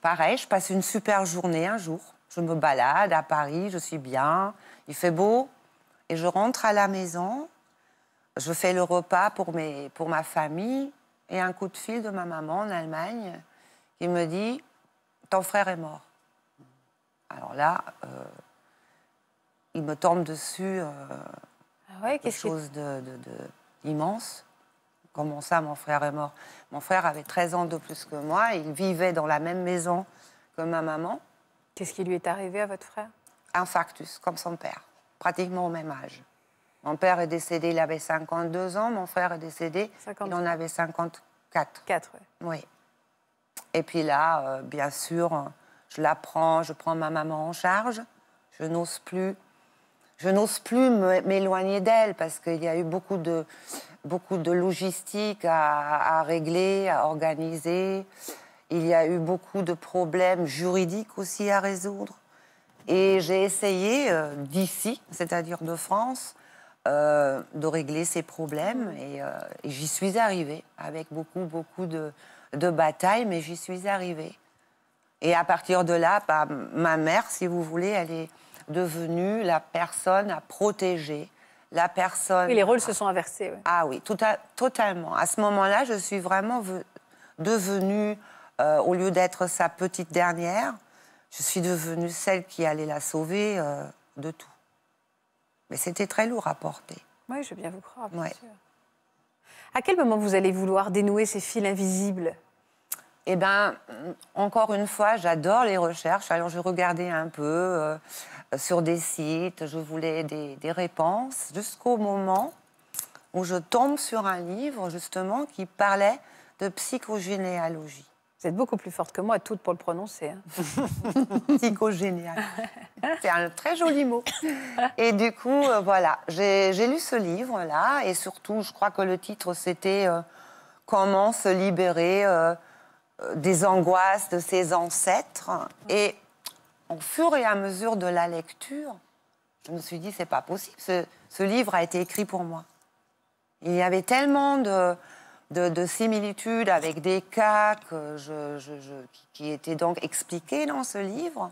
Pareil, je passe une super journée un jour. Je me balade à Paris, je suis bien, il fait beau. Et je rentre à la maison, je fais le repas pour, mes, pour ma famille. Et un coup de fil de ma maman en Allemagne qui me dit ton frère est mort. Alors là, euh, il me tombe dessus euh, ah quelque chose d'immense. Comment ça, mon frère est mort? Mon frère avait 13 ans de plus que moi, il vivait dans la même maison que ma maman. Qu'est-ce qui lui est arrivé à votre frère? Infarctus, comme son père, pratiquement au même âge. Mon père est décédé, il avait 52 ans, mon frère est décédé, il en avait 54. 4, Oui. Et puis là, euh, bien sûr, je la prends, je prends ma maman en charge. Je n'ose plus, je n'ose plus m'éloigner d'elle parce qu'il y a eu beaucoup de, beaucoup de logistique à, régler, à organiser. Il y a eu beaucoup de problèmes juridiques aussi à résoudre. Et j'ai essayé euh, d'ici, c'est-à-dire de France, euh, de régler ces problèmes. Et, et j'y suis arrivée avec beaucoup, beaucoup de, de bataille, mais j'y suis arrivée. Et à partir de là, bah, ma mère, si vous voulez, elle est devenue la personne à protéger, la personne. Oui, les rôles se sont inversés. Ah oui, tout totalement. À ce moment-là, je suis vraiment devenue, euh, au lieu d'être sa petite dernière, je suis devenue celle qui allait la sauver euh, de tout. Mais c'était très lourd à porter. Oui, je veux bien vous croire, bien sûr. À quel moment vous allez vouloir dénouer ces fils invisibles? Eh bien, encore une fois, j'adore les recherches. Alors, je regardais un peu euh, sur des sites, je voulais des, des réponses, jusqu'au moment où je tombe sur un livre, justement, qui parlait de psychogénéalogie. Vous êtes beaucoup plus forte que moi, toute pour le prononcer. Hein. Psychogénial. C'est un très joli mot. Et du coup, euh, voilà, j'ai lu ce livre-là, et surtout, je crois que le titre, c'était euh, Comment se libérer euh, des angoisses de ses ancêtres. Et au fur et à mesure de la lecture, je me suis dit, c'est pas possible, ce livre a été écrit pour moi. Il y avait tellement de, de, de similitudes avec des cas qui étaient donc expliqués dans ce livre.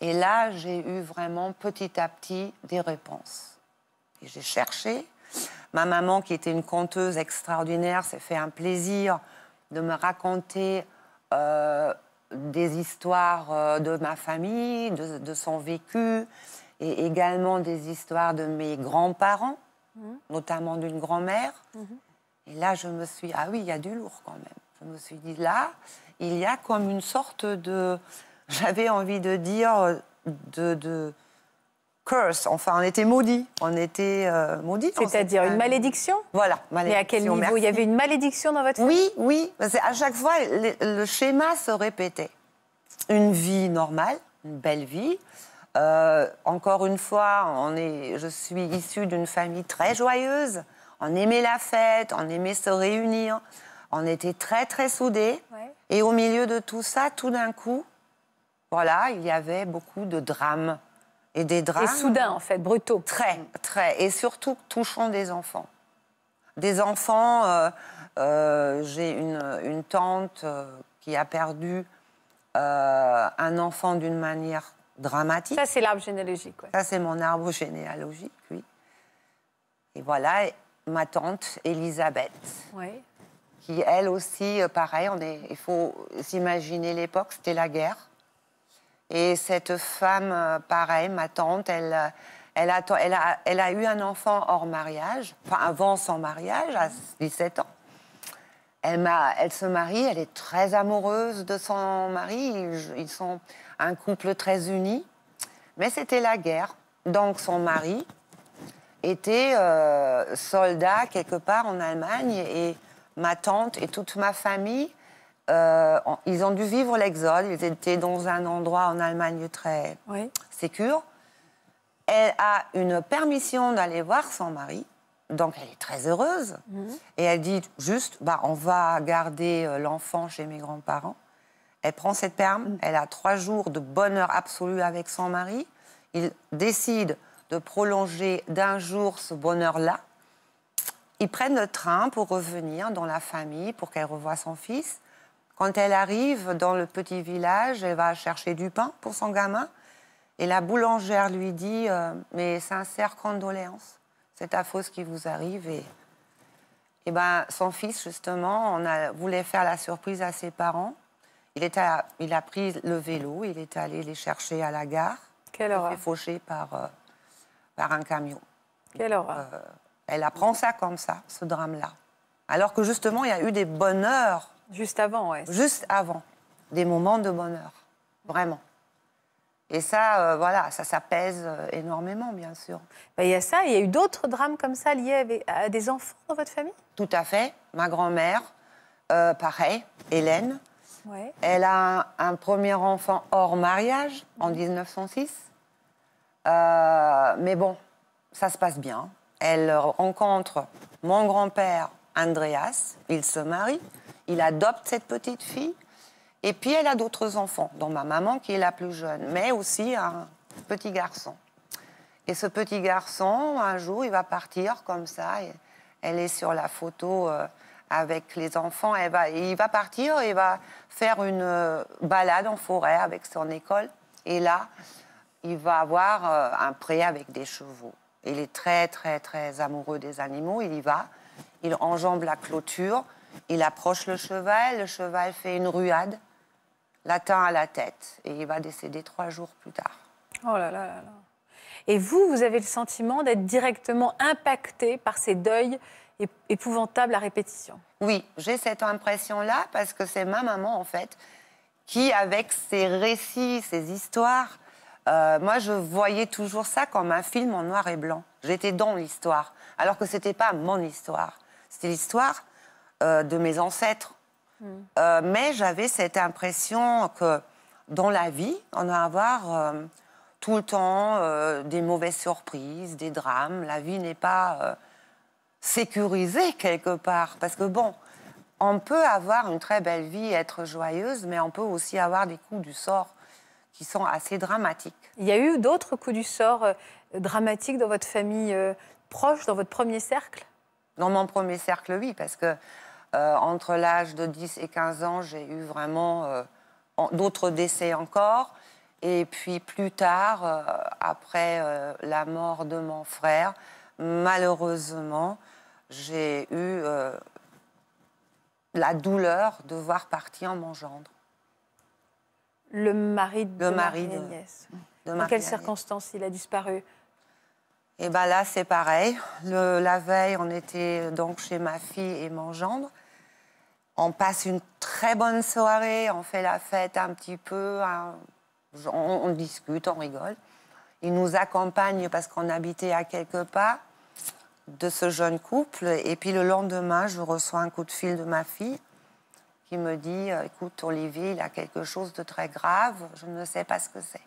Et là, j'ai eu vraiment petit à petit des réponses. Et j'ai cherché. Ma maman, qui était une conteuse extraordinaire, s'est fait un plaisir de me raconter euh, des histoires euh, de ma famille, de, de son vécu, et également des histoires de mes grands-parents, notamment d'une grand-mère. Et là, je me suis ah oui, il y a du lourd quand même. Je me suis dit là, il y a comme une sorte de, j'avais envie de dire de, de curse. Enfin, on était maudits, on était euh, cette C'est-à-dire une malédiction Voilà, Mais à quel malédiction, niveau Il y avait une malédiction dans votre famille Oui, oui. Parce à chaque fois, le, le schéma se répétait. Une vie normale, une belle vie. Euh, encore une fois, on est, je suis issue d'une famille très joyeuse. On aimait la fête, on aimait se réunir. On était très, très soudés. Ouais. Et au milieu de tout ça, tout d'un coup, voilà, il y avait beaucoup de drames. Et des drames. Et soudain, en fait, brutaux. Très, très. Et surtout touchant des enfants. Des enfants, euh, euh, j'ai une, une tante euh, qui a perdu euh, un enfant d'une manière dramatique. Ça, c'est l'arbre généalogique. ouais. Ça, c'est mon arbre généalogique, oui. Et voilà, ma tante Elisabeth, Ouais. qui elle aussi, pareil, on est, il faut s'imaginer l'époque, c'était la guerre. Et cette femme, euh, pareil, ma tante, elle, euh, elle, a, eu un enfant hors mariage, enfin avant son mariage, à 17 ans. Elle, se marie, elle est très amoureuse de son mari, ils, ils sont un couple très uni. Mais c'était la guerre. Donc son mari était euh, soldat quelque part en Allemagne et ma tante et toute ma famille, euh, ils ont dû vivre l'exode. Ils étaient dans un endroit en Allemagne très Ouais. sécure. Elle a une permission d'aller voir son mari, donc elle est très heureuse. Et elle dit juste, bah, on va garder euh, l'enfant chez mes grands-parents. Elle prend cette perme, elle a trois jours de bonheur absolu avec son mari. Il décide de prolonger d'un jour ce bonheur-là. Ils prennent le train pour revenir dans la famille, pour qu'elle revoie son fils. Quand elle arrive dans le petit village, elle va chercher du pain pour son gamin. Et la boulangère lui dit euh, Mes sincères condoléances, c'est affreux ce qui vous arrive. Et, et ben, son fils, justement, on a, voulait faire la surprise à ses parents. Il, était à- il a pris le vélo, il est allé les chercher à la gare. Quelle Il horreur. s'est fauché par, euh, par un camion. Quelle horreur. Euh, elle apprend ça comme ça, ce drame-là. Alors que justement, il y a eu des bonheurs Juste avant, ouais. juste avant, des moments de bonheur, vraiment. Et ça, euh, voilà, ça, ça pèse euh, énormément, bien sûr. Ben, Il y a ça, il y a eu d'autres drames comme ça liés avec- à des enfants dans votre famille? Tout à fait. Ma grand-mère, euh, pareil, Hélène, Ouais. elle a un, un premier enfant hors mariage en 1906. Euh, mais bon, ça se passe bien. Elle rencontre mon grand-père, Andreas. Il se marie. Il adopte cette petite fille. Et puis, elle a d'autres enfants, dont ma maman, qui est la plus jeune, mais aussi un petit garçon. Et ce petit garçon, un jour, il va partir comme ça. et elle est sur la photo euh, avec les enfants. Elle il va partir, il va faire une euh, balade en forêt avec son école. Et là, il va avoir euh, un pré avec des chevaux. Il est très, très, très amoureux des animaux. Il y va. Il enjambe la clôture. Il approche le cheval. Le cheval fait une ruade, l'atteint à la tête. Et il va décéder trois jours plus tard. Oh là là là là. Et vous, vous avez le sentiment d'être directement impacté par ces deuils ép- épouvantables à répétition? Oui, j'ai cette impression-là parce que c'est ma maman, en fait, qui, avec ses récits, ses histoires, euh, moi, je voyais toujours ça comme un film en noir et blanc. J'étais dans l'histoire, alors que ce n'était pas mon histoire. C'était l'histoire euh, de mes ancêtres. Euh, mais j'avais cette impression que dans la vie, on va avoir euh, tout le temps des mauvaises surprises, des drames. La vie n'est pas sécurisée quelque part. Parce que bon, on peut avoir une très belle vie, être joyeuse, mais on peut aussi avoir des coups du sort qui sont assez dramatiques. Il y a eu d'autres coups du sort euh, dramatiques dans votre famille euh, proche, dans votre premier cercle? Dans mon premier cercle, oui, parce que euh, entre l'âge de 10 et 15 ans, j'ai eu vraiment euh, d'autres décès encore. Et puis plus tard, euh, après la mort de mon frère, malheureusement, j'ai eu la douleur de voir partir mon gendre. Le mari de Le mari de- de Dans quelles circonstances il a disparu? Et ben là, c'est pareil. Le- la veille, on était donc chez ma fille et mon gendre. On passe une très bonne soirée, on fait la fête un petit peu, hein. on, on discute, on rigole. Il nous accompagne parce qu'on habitait à quelques pas de ce jeune couple. Et puis le lendemain, je reçois un coup de fil de ma fille qui me dit euh, Écoute, Olivier, il a quelque chose de très grave, je ne sais pas ce que c'est.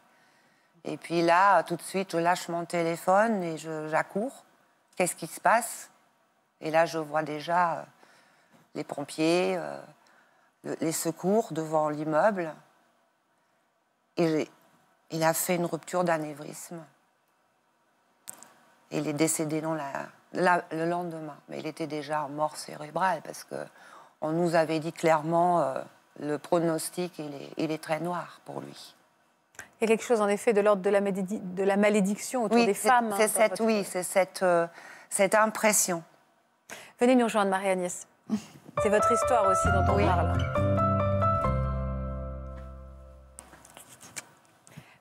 Et puis là, tout de suite, je lâche mon téléphone et j'accours. Qu'est-ce qui se passe? Et là, je vois déjà euh, les pompiers, euh, le- les secours devant l'immeuble. Et il a fait une rupture d'anévrisme. Et il est décédé dans la, la- le lendemain. Mais il était déjà mort cérébral parce que on nous avait dit clairement euh, le pronostic, il est, il est très noir pour lui. Il y a quelque chose, en effet, de l'ordre de la, malédi- de la malédiction autour des femmes. hein, cette, votre- oui, c'est cette, euh, cette impression. Venez nous rejoindre, Marie-Agnès. C'est votre histoire aussi dont on Oui. parle.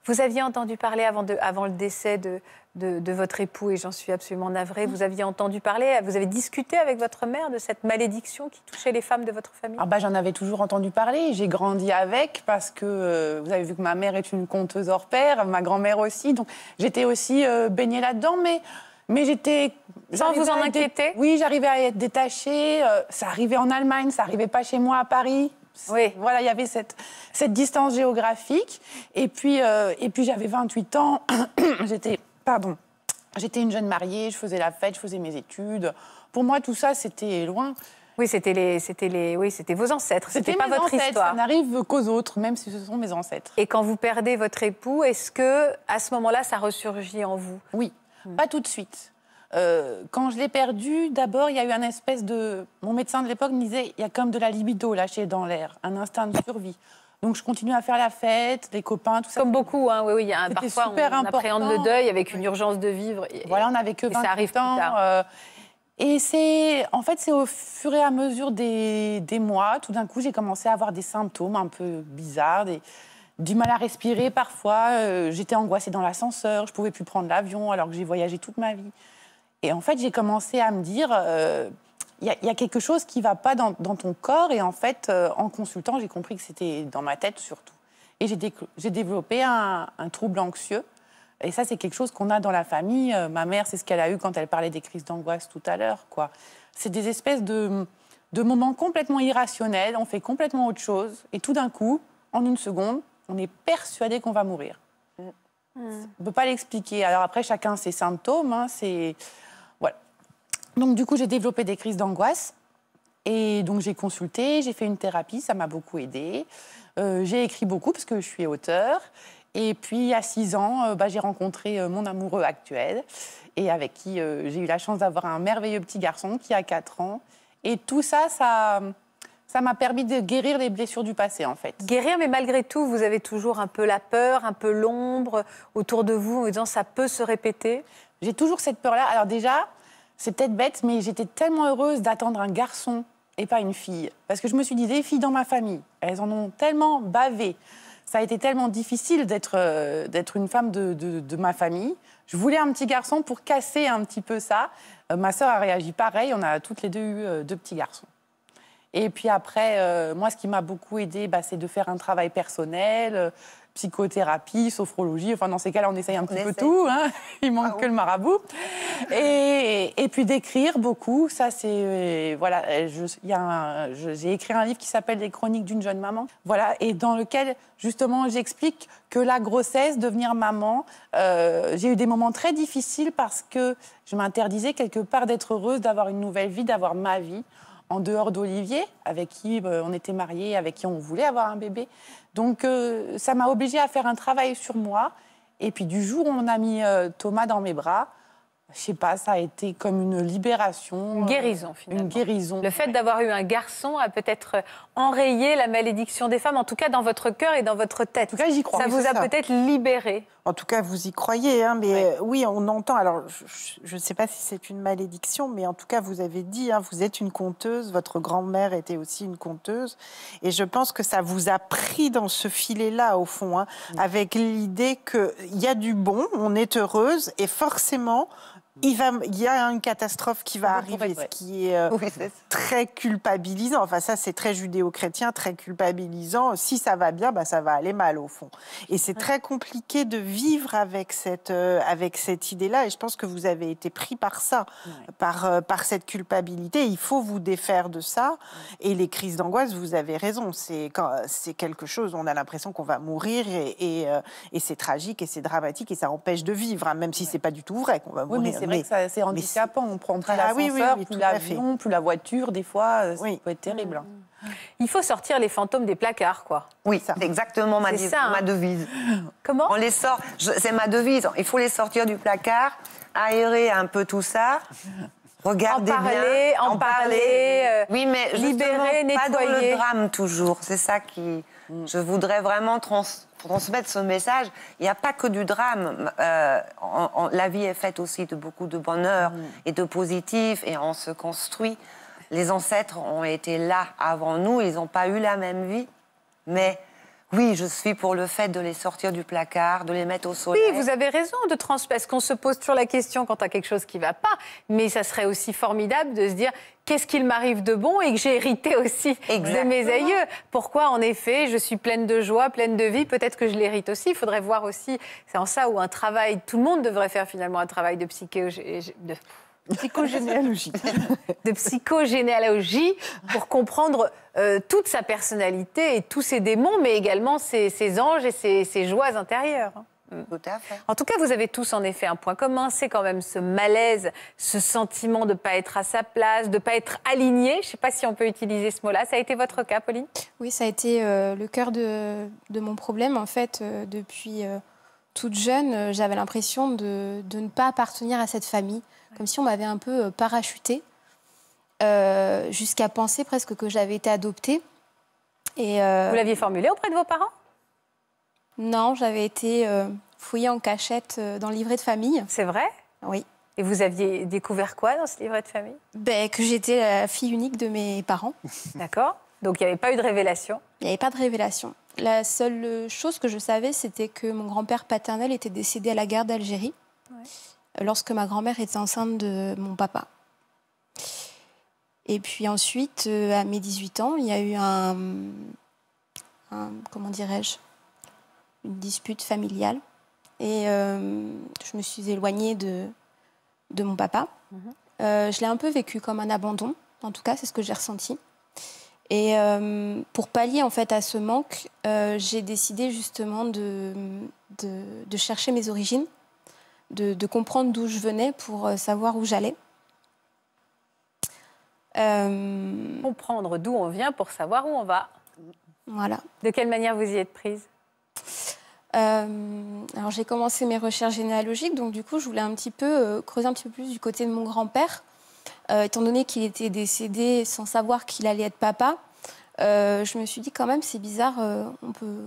Vous aviez entendu parler avant, de- avant le décès de, de- de votre époux, et j'en suis absolument navrée, vous aviez entendu parler, vous avez discuté avec votre mère de cette malédiction qui touchait les femmes de votre famille? Ah bah, J'en avais toujours entendu parler, j'ai grandi avec parce que euh, vous avez vu que ma mère est une conteuse hors pair, ma grand-mère aussi, donc j'étais aussi euh, baignée là-dedans, mais, mais j'étais... Sans vous en inquiéter Oui, j'arrivais à être détachée, euh, ça arrivait en Allemagne, ça arrivait pas chez moi à Paris. Oui. Voilà, il y avait cette, cette distance géographique. Et puis, euh, et puis j'avais 28 ans, j'étais... Pardon. J'étais une jeune mariée, je faisais la fête, je faisais mes études. Pour moi, tout ça, c'était loin. Oui, c'était les, c'était les, oui, c'était vos ancêtres. C'était pas mes votre ancêtres, histoire. Ça n'arrive qu'aux autres, même si ce sont mes ancêtres. Et quand vous perdez votre époux, est-ce que à ce moment-là, ça ressurgit en vous? Oui, pas tout de suite. Euh, quand je l'ai perdu, d'abord, il y a eu un espèce de... Mon médecin de l'époque me disait, il y a comme de la libido lâchée dans l'air, un instinct de survie. Donc je continue à faire la fête, les copains, tout ça. Comme beaucoup, hein, oui, oui. il y a parfois, super on appréhende le important. deuil avec une urgence de vivre. Et- Voilà, on n'avait que Et 20 ça arrive plus ans. tard. euh, et c'est, en fait, c'est au fur et à mesure des, des mois, tout d'un coup, j'ai commencé à avoir des symptômes un peu bizarres, des- du mal à respirer parfois. euh, j'étais angoissée dans l'ascenseur, je pouvais plus prendre l'avion alors que j'ai voyagé toute ma vie. Et en fait, j'ai commencé à me dire, euh, il y, a- quelque chose qui va pas dans, ton corps. Et en fait, euh, en consultant, j'ai compris que c'était dans ma tête surtout. Et j'ai développé un, trouble anxieux. Et ça, c'est quelque chose qu'on a dans la famille. Ma mère, c'est ce qu'elle a eu quand elle parlait des crises d'angoisse tout à l'heure. quoi. C'est des espèces de moments complètement irrationnels. On fait complètement autre chose. Et tout d'un coup, en une seconde, on est persuadé qu'on va mourir. On ne peut pas l'expliquer. Alors après, chacun ses symptômes. hein, c'est... Voilà. Donc du coup, j'ai développé des crises d'angoisse. Et donc j'ai consulté, j'ai fait une thérapie, ça m'a beaucoup aidé. Euh, j'ai écrit beaucoup parce que je suis auteur. Et puis à 6 ans, euh, bah, j'ai rencontré euh, mon amoureux actuel et avec qui j'ai eu la chance d'avoir un merveilleux petit garçon qui a 4 ans. Et tout ça, ça ça m'a permis de guérir les blessures du passé en fait. Guérir, mais malgré tout, vous avez toujours un peu la peur, un peu l'ombre autour de vous en disant ça peut se répéter? J'ai toujours cette peur-là. Alors déjà, c'est peut-être bête, mais j'étais tellement heureuse d'attendre un garçon et pas une fille. Parce que je me suis dit, les filles dans ma famille, elles en ont tellement bavé. Ça a été tellement difficile d'être euh, d'être une femme de, de- de ma famille. Je voulais un petit garçon pour casser un petit peu ça. Euh, ma sœur a réagi pareil. On a toutes les deux eu euh, deux petits garçons. Et puis après, euh, moi, ce qui m'a beaucoup aidé, bah, c'est de faire un travail personnel, euh, psychothérapie, sophrologie. Enfin, dans ces cas-là, on essaye un petit peu tout. hein. Il manque Ah que le marabout. Et, et puis d'écrire beaucoup. Ça, c'est euh, voilà. J'ai écrit un livre qui s'appelle Les Chroniques d'une jeune maman. Voilà, et dans lequel justement j'explique que la grossesse, devenir maman, euh, j'ai eu des moments très difficiles parce que je m'interdisais quelque part d'être heureuse, d'avoir une nouvelle vie, d'avoir ma vie en dehors d'Olivier, avec qui euh, on était mariés, avec qui on voulait avoir un bébé. Donc euh, ça m'a obligée à faire un travail sur moi. Et puis du jour où on a mis euh, Thomas dans mes bras, je sais pas, ça a été comme une libération. Une euh, guérison, finalement. Une guérison. Le fait d'avoir eu un garçon a peut-être enrayé la malédiction des femmes, en tout cas dans votre cœur et dans votre tête. En tout cas, j'y crois. Ça Oui, vous a peut-être libéré. En tout cas, vous y croyez, hein, mais euh, oui, on entend. Alors, je ne sais pas si c'est une malédiction, mais en tout cas, vous avez dit, hein, vous êtes une conteuse, votre grand-mère était aussi une conteuse, et je pense que ça vous a pris dans ce filet-là, au fond, hein, avec l'idée qu'il y a du bon, on est heureuse, et forcément, il, va, il y a une catastrophe qui va arriver, être ce qui est euh, Oui, très culpabilisant. Enfin, ça, c'est très judéo-chrétien, très culpabilisant. Si ça va bien, bah, ça va aller mal, au fond. Et c'est très compliqué de vivre avec cette, euh, avec cette idée-là. Et je pense que vous avez été pris par ça, par, euh, par cette culpabilité. Il faut vous défaire de ça. Et les crises d'angoisse, vous avez raison. C'est quelque chose, on a l'impression qu'on va mourir. Et, et, euh, et c'est tragique et c'est dramatique. Et ça empêche de vivre, hein, même si c'est pas du tout vrai qu'on va Oui, mourir. Vrai que ça- c'est handicapant. On prend plus Ah oui, oui, l'ascenseur, oui, plus l'avion, plus la voiture. Des fois, euh, ça Oui. peut être terrible. hein. Il faut sortir les fantômes des placards, quoi. Oui, c'est exactement ma, ça, hein. ma devise. Comment On les sort, c'est ma devise. Il faut les sortir du placard, aérer un peu tout ça. Regardez En parler, bien, en parler, euh, oui, mais libérer, pas dans nettoyer. le drame toujours. C'est ça qui. Je voudrais vraiment trans- transmettre ce message. Il n'y a pas que du drame. Euh, en- en- la vie est faite aussi de beaucoup de bonheur et de positif, et on se construit. Les ancêtres ont été là avant nous. Ils n'ont pas eu la même vie, mais. Oui, je suis pour le fait de les sortir du placard, de les mettre au soleil. Oui, vous avez raison de transmettre, parce qu'on se pose toujours la question quand il y a quelque chose qui ne va pas, mais ça serait aussi formidable de se dire qu'est-ce qu'il m'arrive de bon et que j'ai hérité aussi de mes aïeux? Pourquoi, en effet, je suis pleine de joie, pleine de vie, peut-être que je l'hérite aussi. Il faudrait voir aussi, c'est en ça où un travail, tout le monde devrait faire finalement un travail de psychogé- de psychogénéalogie. de psychogénéalogie pour comprendre euh, toute sa personnalité et tous ses démons, mais également ses, ses anges et ses, ses joies intérieures. Tout à fait. En tout cas, vous avez tous en effet un point commun, c'est quand même ce malaise, ce sentiment de ne pas être à sa place, de ne pas être aligné. Je ne sais pas si on peut utiliser ce mot-là. Ça a été votre cas, Pauline? Oui, ça a été euh, le cœur de, de mon problème. En fait, euh, depuis euh, toute jeune, j'avais l'impression de, de ne pas appartenir à cette famille, comme si on m'avait un peu euh, parachutée, euh, jusqu'à penser presque que j'avais été adoptée. Et, euh, Vous l'aviez formulé auprès de vos parents? Non, j'avais été fouillée en cachette dans le livret de famille. C'est vrai? Oui. Et vous aviez découvert quoi dans ce livret de famille? Ben, que j'étais la fille unique de mes parents. D'accord Donc il n'y avait pas eu de révélation? Il n'y avait pas de révélation. La seule chose que je savais, c'était que mon grand-père paternel était décédé à la guerre d'Algérie, lorsque ma grand-mère était enceinte de mon papa. Et puis ensuite, euh, à mes 18 ans, il y a eu un, un- comment dirais-je, une dispute familiale. Et euh, je me suis éloignée de, de mon papa. Euh, je l'ai un peu vécu comme un abandon, en tout cas, c'est ce que j'ai ressenti. Et euh, pour pallier en fait à ce manque, j'ai décidé justement de, de, de chercher mes origines, de, de comprendre d'où je venais pour euh, savoir où j'allais. Euh, Comprendre d'où on vient pour savoir où on va. voilà. De quelle manière vous y êtes prise? Euh, alors j'ai commencé mes recherches généalogiques, donc du coup je voulais un petit peu euh, creuser un petit peu plus du côté de mon grand-père, Euh, étant donné qu'il était décédé sans savoir qu'il allait être papa. je me suis dit quand même c'est bizarre, on peut,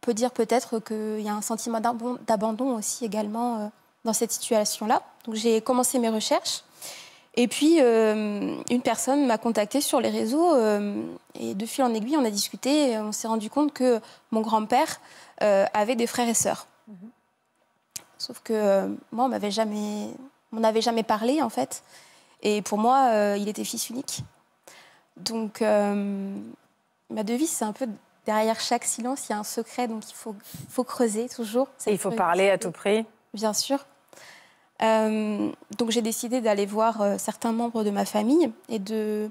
peut dire peut-être qu'il y a un sentiment d'abandon aussi également euh, dans cette situation-là. Donc j'ai commencé mes recherches. Et puis, euh, une personne m'a contactée sur les réseaux euh, et de fil en aiguille, on a discuté et on s'est rendu compte que mon grand-père euh, avait des frères et sœurs. Sauf que moi, on m'avait jamais, on n'avait jamais parlé en fait. Et pour moi, il était fils unique. Donc, ma devise, c'est un peu derrière chaque silence, il y a un secret, donc il faut, faut creuser toujours. Et il faut parler à tout prix. Bien sûr. Euh, donc j'ai décidé d'aller voir euh, certains membres de ma famille et de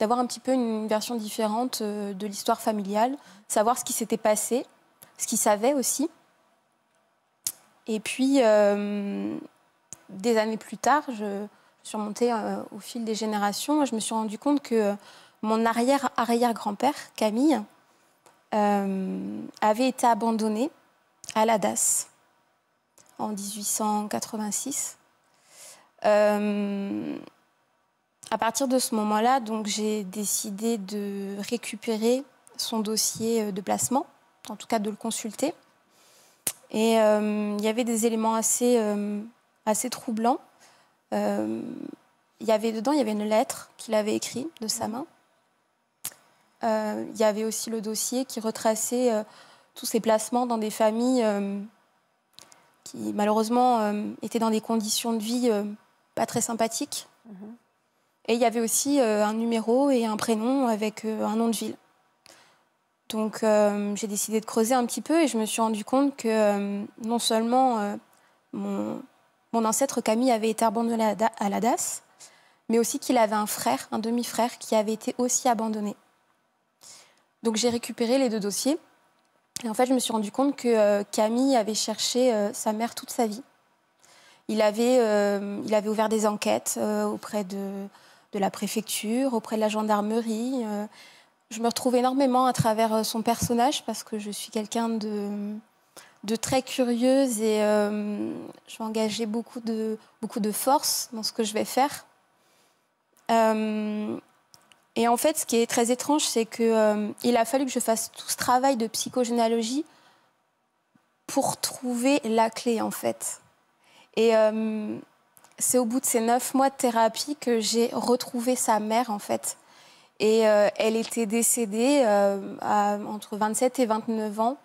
d'avoir un petit peu une version différente euh, de l'histoire familiale, savoir ce qui s'était passé, ce qu'ils savaient aussi. Et puis, des années plus tard, je, je suis remontée au fil des générations je me suis rendu compte que mon arrière-arrière-grand-père, Camille, euh, avait été abandonné à la DAS en 1886. Euh, à partir de ce moment-là, j'ai décidé de récupérer son dossier euh, de placement, en tout cas de le consulter. Et il y avait des éléments assez, assez troublants. Il y avait dedans, il y avait une lettre qu'il avait écrite de sa main. Euh, il y avait aussi le dossier qui retraçait euh, tous ses placements dans des familles euh, qui malheureusement étaient dans des conditions de vie pas très sympathiques. Et il y avait aussi un numéro et un prénom avec un nom de ville. Donc euh, j'ai décidé de creuser un petit peu et je me suis rendu compte que euh, non seulement euh, mon, mon ancêtre Camille avait été abandonné à la DAS, mais aussi qu'il avait un frère, un demi-frère, qui avait été aussi abandonné. Donc j'ai récupéré les deux dossiers. Et en fait, je me suis rendu compte que euh, Camille avait cherché euh, sa mère toute sa vie. Il avait, euh, il avait ouvert des enquêtes auprès de, de la préfecture, auprès de la gendarmerie. je me retrouve énormément à travers son personnage parce que je suis quelqu'un de, de très curieuse et je vais engager beaucoup de, beaucoup de force dans ce que je vais faire. Euh, et en fait, ce qui est très étrange, c'est qu'il a fallu que je fasse tout ce travail de psychogénéalogie pour trouver la clé, en fait. Et euh, c'est au bout de ces neuf mois de thérapie que j'ai retrouvé sa mère, en fait. Et euh, elle était décédée euh, à entre 27 et 29 ans.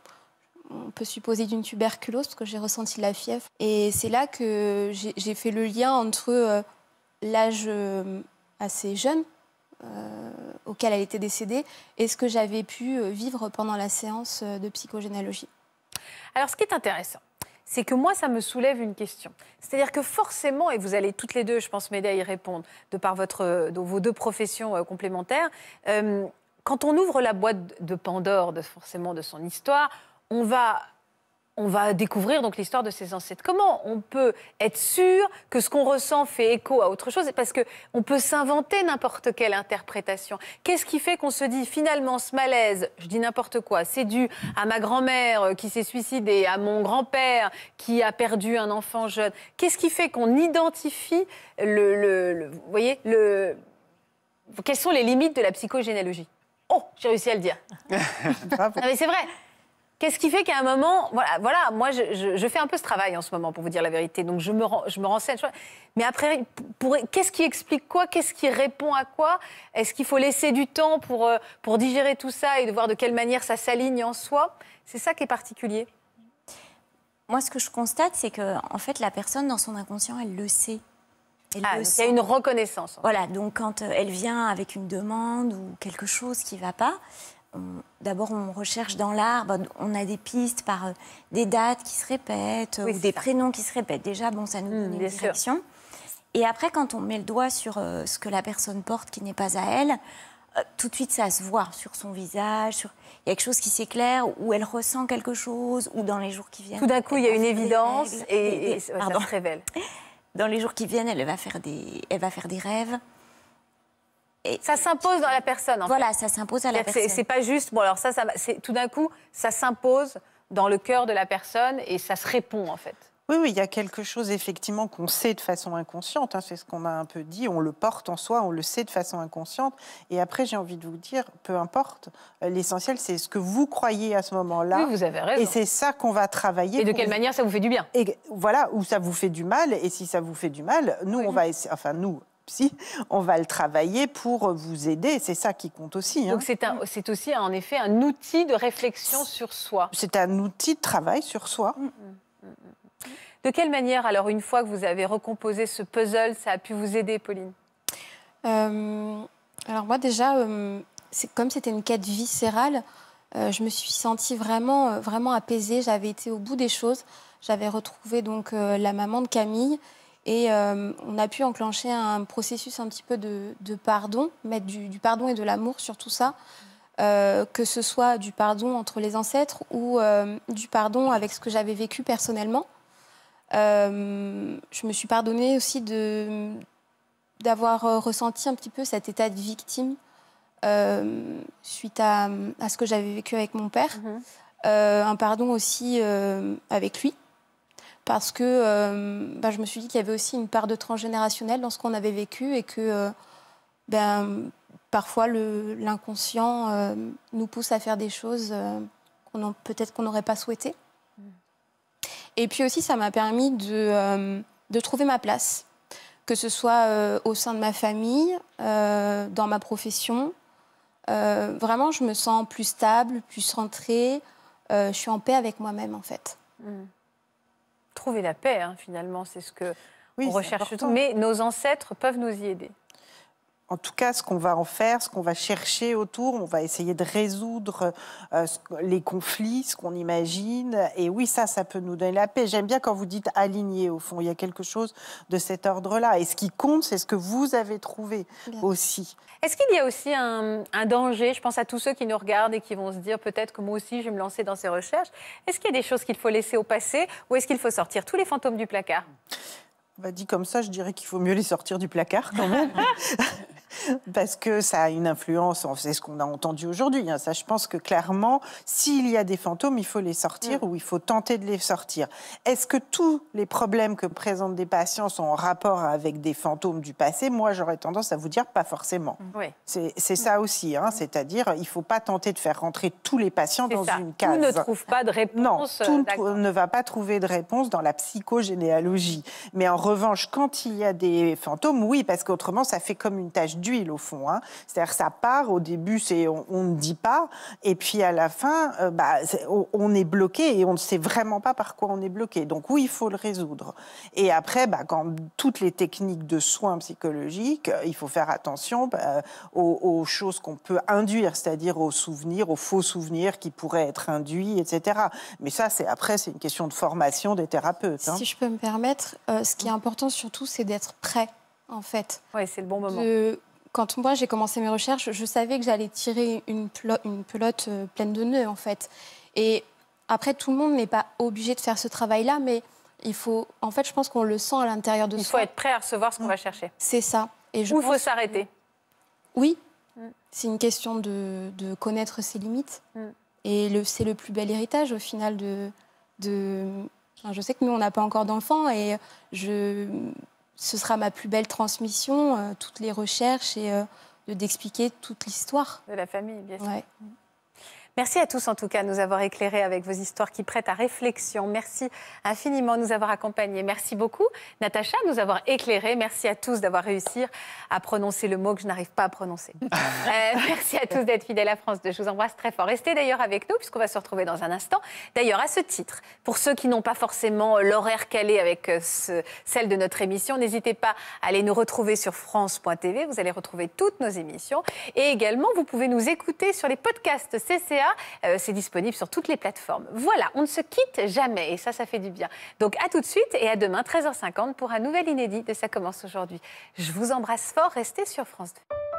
On peut supposer d'une tuberculose, parce que j'ai ressenti la fièvre. Et c'est là que j'ai fait le lien entre euh, l'âge euh, assez jeune euh, auquel elle était décédée et ce que j'avais pu euh, vivre pendant la séance euh, de psychogénéalogie. Alors, ce qui est intéressant, c'est que moi, ça me soulève une question. C'est-à-dire que forcément, et vous allez toutes les deux, je pense, m'aider à y répondre, de par vos deux professions euh, complémentaires, euh, quand on ouvre la boîte de Pandore, forcément de son histoire, on va, on va découvrir donc l'histoire de ses ancêtres. Comment on peut être sûr que ce qu'on ressent fait écho à autre chose? Parce que on peut s'inventer n'importe quelle interprétation. Qu'est-ce qui fait qu'on se dit finalement ce malaise, je dis n'importe quoi, c'est dû à ma grand-mère euh, qui s'est suicidée, à mon grand-père qui a perdu un enfant jeune. Qu'est-ce qui fait qu'on identifie le, le- le- vous voyez, le, quelles sont les limites de la psychogénéalogie? Oh, j'ai réussi à le dire. Non, mais c'est vrai. Qu'est-ce qui fait qu'à un moment, voilà, voilà moi je, je- je fais un peu ce travail en ce moment pour vous dire la vérité, donc je me, ren- je me renseigne. Mais après, qu'est-ce qui explique quoi? Qu'est-ce qui répond à quoi? Est-ce qu'il faut laisser du temps pour, euh, pour digérer tout ça et de voir de quelle manière ça s'aligne en soi? C'est ça qui est particulier. Moi, ce que je constate, c'est que en fait, la personne dans son inconscient, elle le sait. Elle Ah, le donc il y a une reconnaissance. Voilà, donc quand euh, elle vient avec une demande ou quelque chose qui ne va pas, d'abord on recherche dans l'arbre, on a des pistes par euh, des dates qui se répètent Oui, ou des ça. prénoms qui se répètent. Déjà, bon, ça nous Mm, donne une sûr. direction. Et après, quand on met le doigt sur euh, ce que la personne porte qui n'est pas à elle, euh, tout de suite ça se voit sur son visage, sur... il y a quelque chose qui s'éclaire, ou elle ressent quelque chose, ou dans les jours qui viennent. Tout d'un coup, il y a une évidence et, des- et des- ça se révèle. Dans les jours qui viennent, elle va faire des, elle va faire des rêves. Et Ça s'impose dans la personne. En fait. voilà, ça s'impose à la personne. C'est pas juste. Bon, alors ça, ça tout d'un coup, ça s'impose dans le cœur de la personne et ça se répond en fait. Oui, oui, il y a quelque chose effectivement qu'on sait de façon inconsciente. hein, c'est ce qu'on a un peu dit. On le porte en soi, on le sait de façon inconsciente. Et après, j'ai envie de vous dire, peu importe. euh, L'essentiel, c'est ce que vous croyez à ce moment-là. Oui, vous avez raison. Et c'est ça qu'on va travailler. Et de quelle vous- manière ça vous fait du bien Et voilà, où ça vous fait du mal. Et si ça vous fait du mal, nous, on va essayer, enfin, nous, si, on va le travailler pour vous aider. C'est ça qui compte aussi. hein. Donc c'est un- c'est aussi en effet un outil de réflexion sur soi. C'est un outil de travail sur soi. De quelle manière, alors, une fois que vous avez recomposé ce puzzle, ça a pu vous aider, Pauline? Euh, alors moi déjà, euh, c'est comme c'était une quête viscérale, euh, je me suis sentie vraiment, euh, vraiment apaisée. J'avais été au bout des choses. J'avais retrouvé donc euh, la maman de Camille et euh, on a pu enclencher un processus un petit peu de, de pardon, mettre du, du pardon et de l'amour sur tout ça. Euh, que ce soit du pardon entre les ancêtres ou euh, du pardon avec ce que j'avais vécu personnellement. Je me suis pardonnée aussi de, d'avoir ressenti un petit peu cet état de victime suite à, à ce que j'avais vécu avec mon père. Mhm. Euh, un pardon aussi avec lui, parce que euh, bah, je me suis dit qu'il y avait aussi une part de transgénérationnel dans ce qu'on avait vécu et que euh, ben, parfois l'inconscient euh, nous pousse à faire des choses qu'on peut-être qu'on n'aurait pas souhaité. Et puis aussi, ça m'a permis de, de trouver ma place, que ce soit au sein de ma famille, dans ma profession. Vraiment, je me sens plus stable, plus centrée. Je suis en paix avec moi-même, en fait. Trouver la paix, hein, finalement, c'est ce que Oui, on recherche. Mais nos ancêtres peuvent nous y aider. En tout cas, ce qu'on va en faire, ce qu'on va chercher autour, on va essayer de résoudre euh, les conflits, ce qu'on imagine. Et oui, ça, ça peut nous donner la paix. J'aime bien quand vous dites aligné, au fond. Il y a quelque chose de cet ordre-là. Et ce qui compte, c'est ce que vous avez trouvé Bien. aussi. Est-ce qu'il y a aussi un, un danger Je pense à tous ceux qui nous regardent et qui vont se dire peut-être que moi aussi je vais me lancer dans ces recherches. Est-ce qu'il y a des choses qu'il faut laisser au passé ou est-ce qu'il faut sortir tous les fantômes du placard? Bah, dit comme ça, je dirais qu'il faut mieux les sortir du placard quand même. Parce que ça a une influence, c'est ce qu'on a entendu aujourd'hui. hein. Ça, je pense que clairement, s'il y a des fantômes, il faut les sortir ou il faut tenter de les sortir. Est-ce que tous les problèmes que présentent des patients sont en rapport avec des fantômes du passé? Moi, j'aurais tendance à vous dire pas forcément. Oui. C'est ça aussi, hein. c'est-à-dire il ne faut pas tenter de faire rentrer tous les patients dans ça. une Tout case. ne trouve pas de Non, réponse. tout ne va pas trouver de réponse dans la psychogénéalogie. Mais en revanche, quand il y a des fantômes, oui, parce qu'autrement, ça fait comme une tache d'huile au fond. hein. C'est-à-dire, ça part, au début, c'est on, on ne dit pas, et puis à la fin, euh, bah, on, on est bloqué et on ne sait vraiment pas par quoi on est bloqué. Donc oui, il faut le résoudre. Et après, bah, quand toutes les techniques de soins psychologiques, euh, il faut faire attention bah, aux, aux choses qu'on peut induire, c'est-à-dire aux souvenirs, aux faux souvenirs qui pourraient être induits, etc. Mais ça, c'est après, c'est une question de formation des thérapeutes. hein. Si je peux me permettre, euh, ce qui est important surtout, c'est d'être prêt, en fait. Oui, c'est le bon moment. De- Quand moi j'ai commencé mes recherches, je savais que j'allais tirer une, pelote euh, pleine de nœuds, en fait. Et après, tout le monde n'est pas obligé de faire ce travail-là, mais il faut. En fait, je pense qu'on le sent à l'intérieur de Il faut soi. être prêt à recevoir ce qu'on va chercher. C'est ça. Et je Ou il faut s'arrêter. Oui, Mm. c'est une question de, de connaître ses limites. Mm. Et c'est le plus bel héritage au final de. de enfin, je sais que nous, on n'a pas encore d'enfants et je, ce sera ma plus belle transmission, euh, toutes les recherches et euh, de, d'expliquer toute l'histoire. De la famille, bien sûr. Ouais. Merci à tous en tout cas de nous avoir éclairés avec vos histoires qui prêtent à réflexion. Merci infiniment de nous avoir accompagnés. Merci beaucoup Natacha de nous avoir éclairés. Merci à tous d'avoir réussi à prononcer le mot que je n'arrive pas à prononcer. Euh, merci à tous d'être fidèles à France 2. Je vous embrasse très fort. Restez d'ailleurs avec nous puisqu'on va se retrouver dans un instant. D'ailleurs à ce titre, pour ceux qui n'ont pas forcément l'horaire calé avec euh, ce- celle de notre émission, n'hésitez pas à aller nous retrouver sur France.tv. Vous allez retrouver toutes nos émissions. Et également, vous pouvez nous écouter sur les podcasts CCA. Euh, c'est disponible sur toutes les plateformes. Voilà, on ne se quitte jamais et ça, ça fait du bien. Donc à tout de suite et à demain, 13h50, pour un nouvel inédit de Ça commence aujourd'hui. Je vous embrasse fort, restez sur France 2.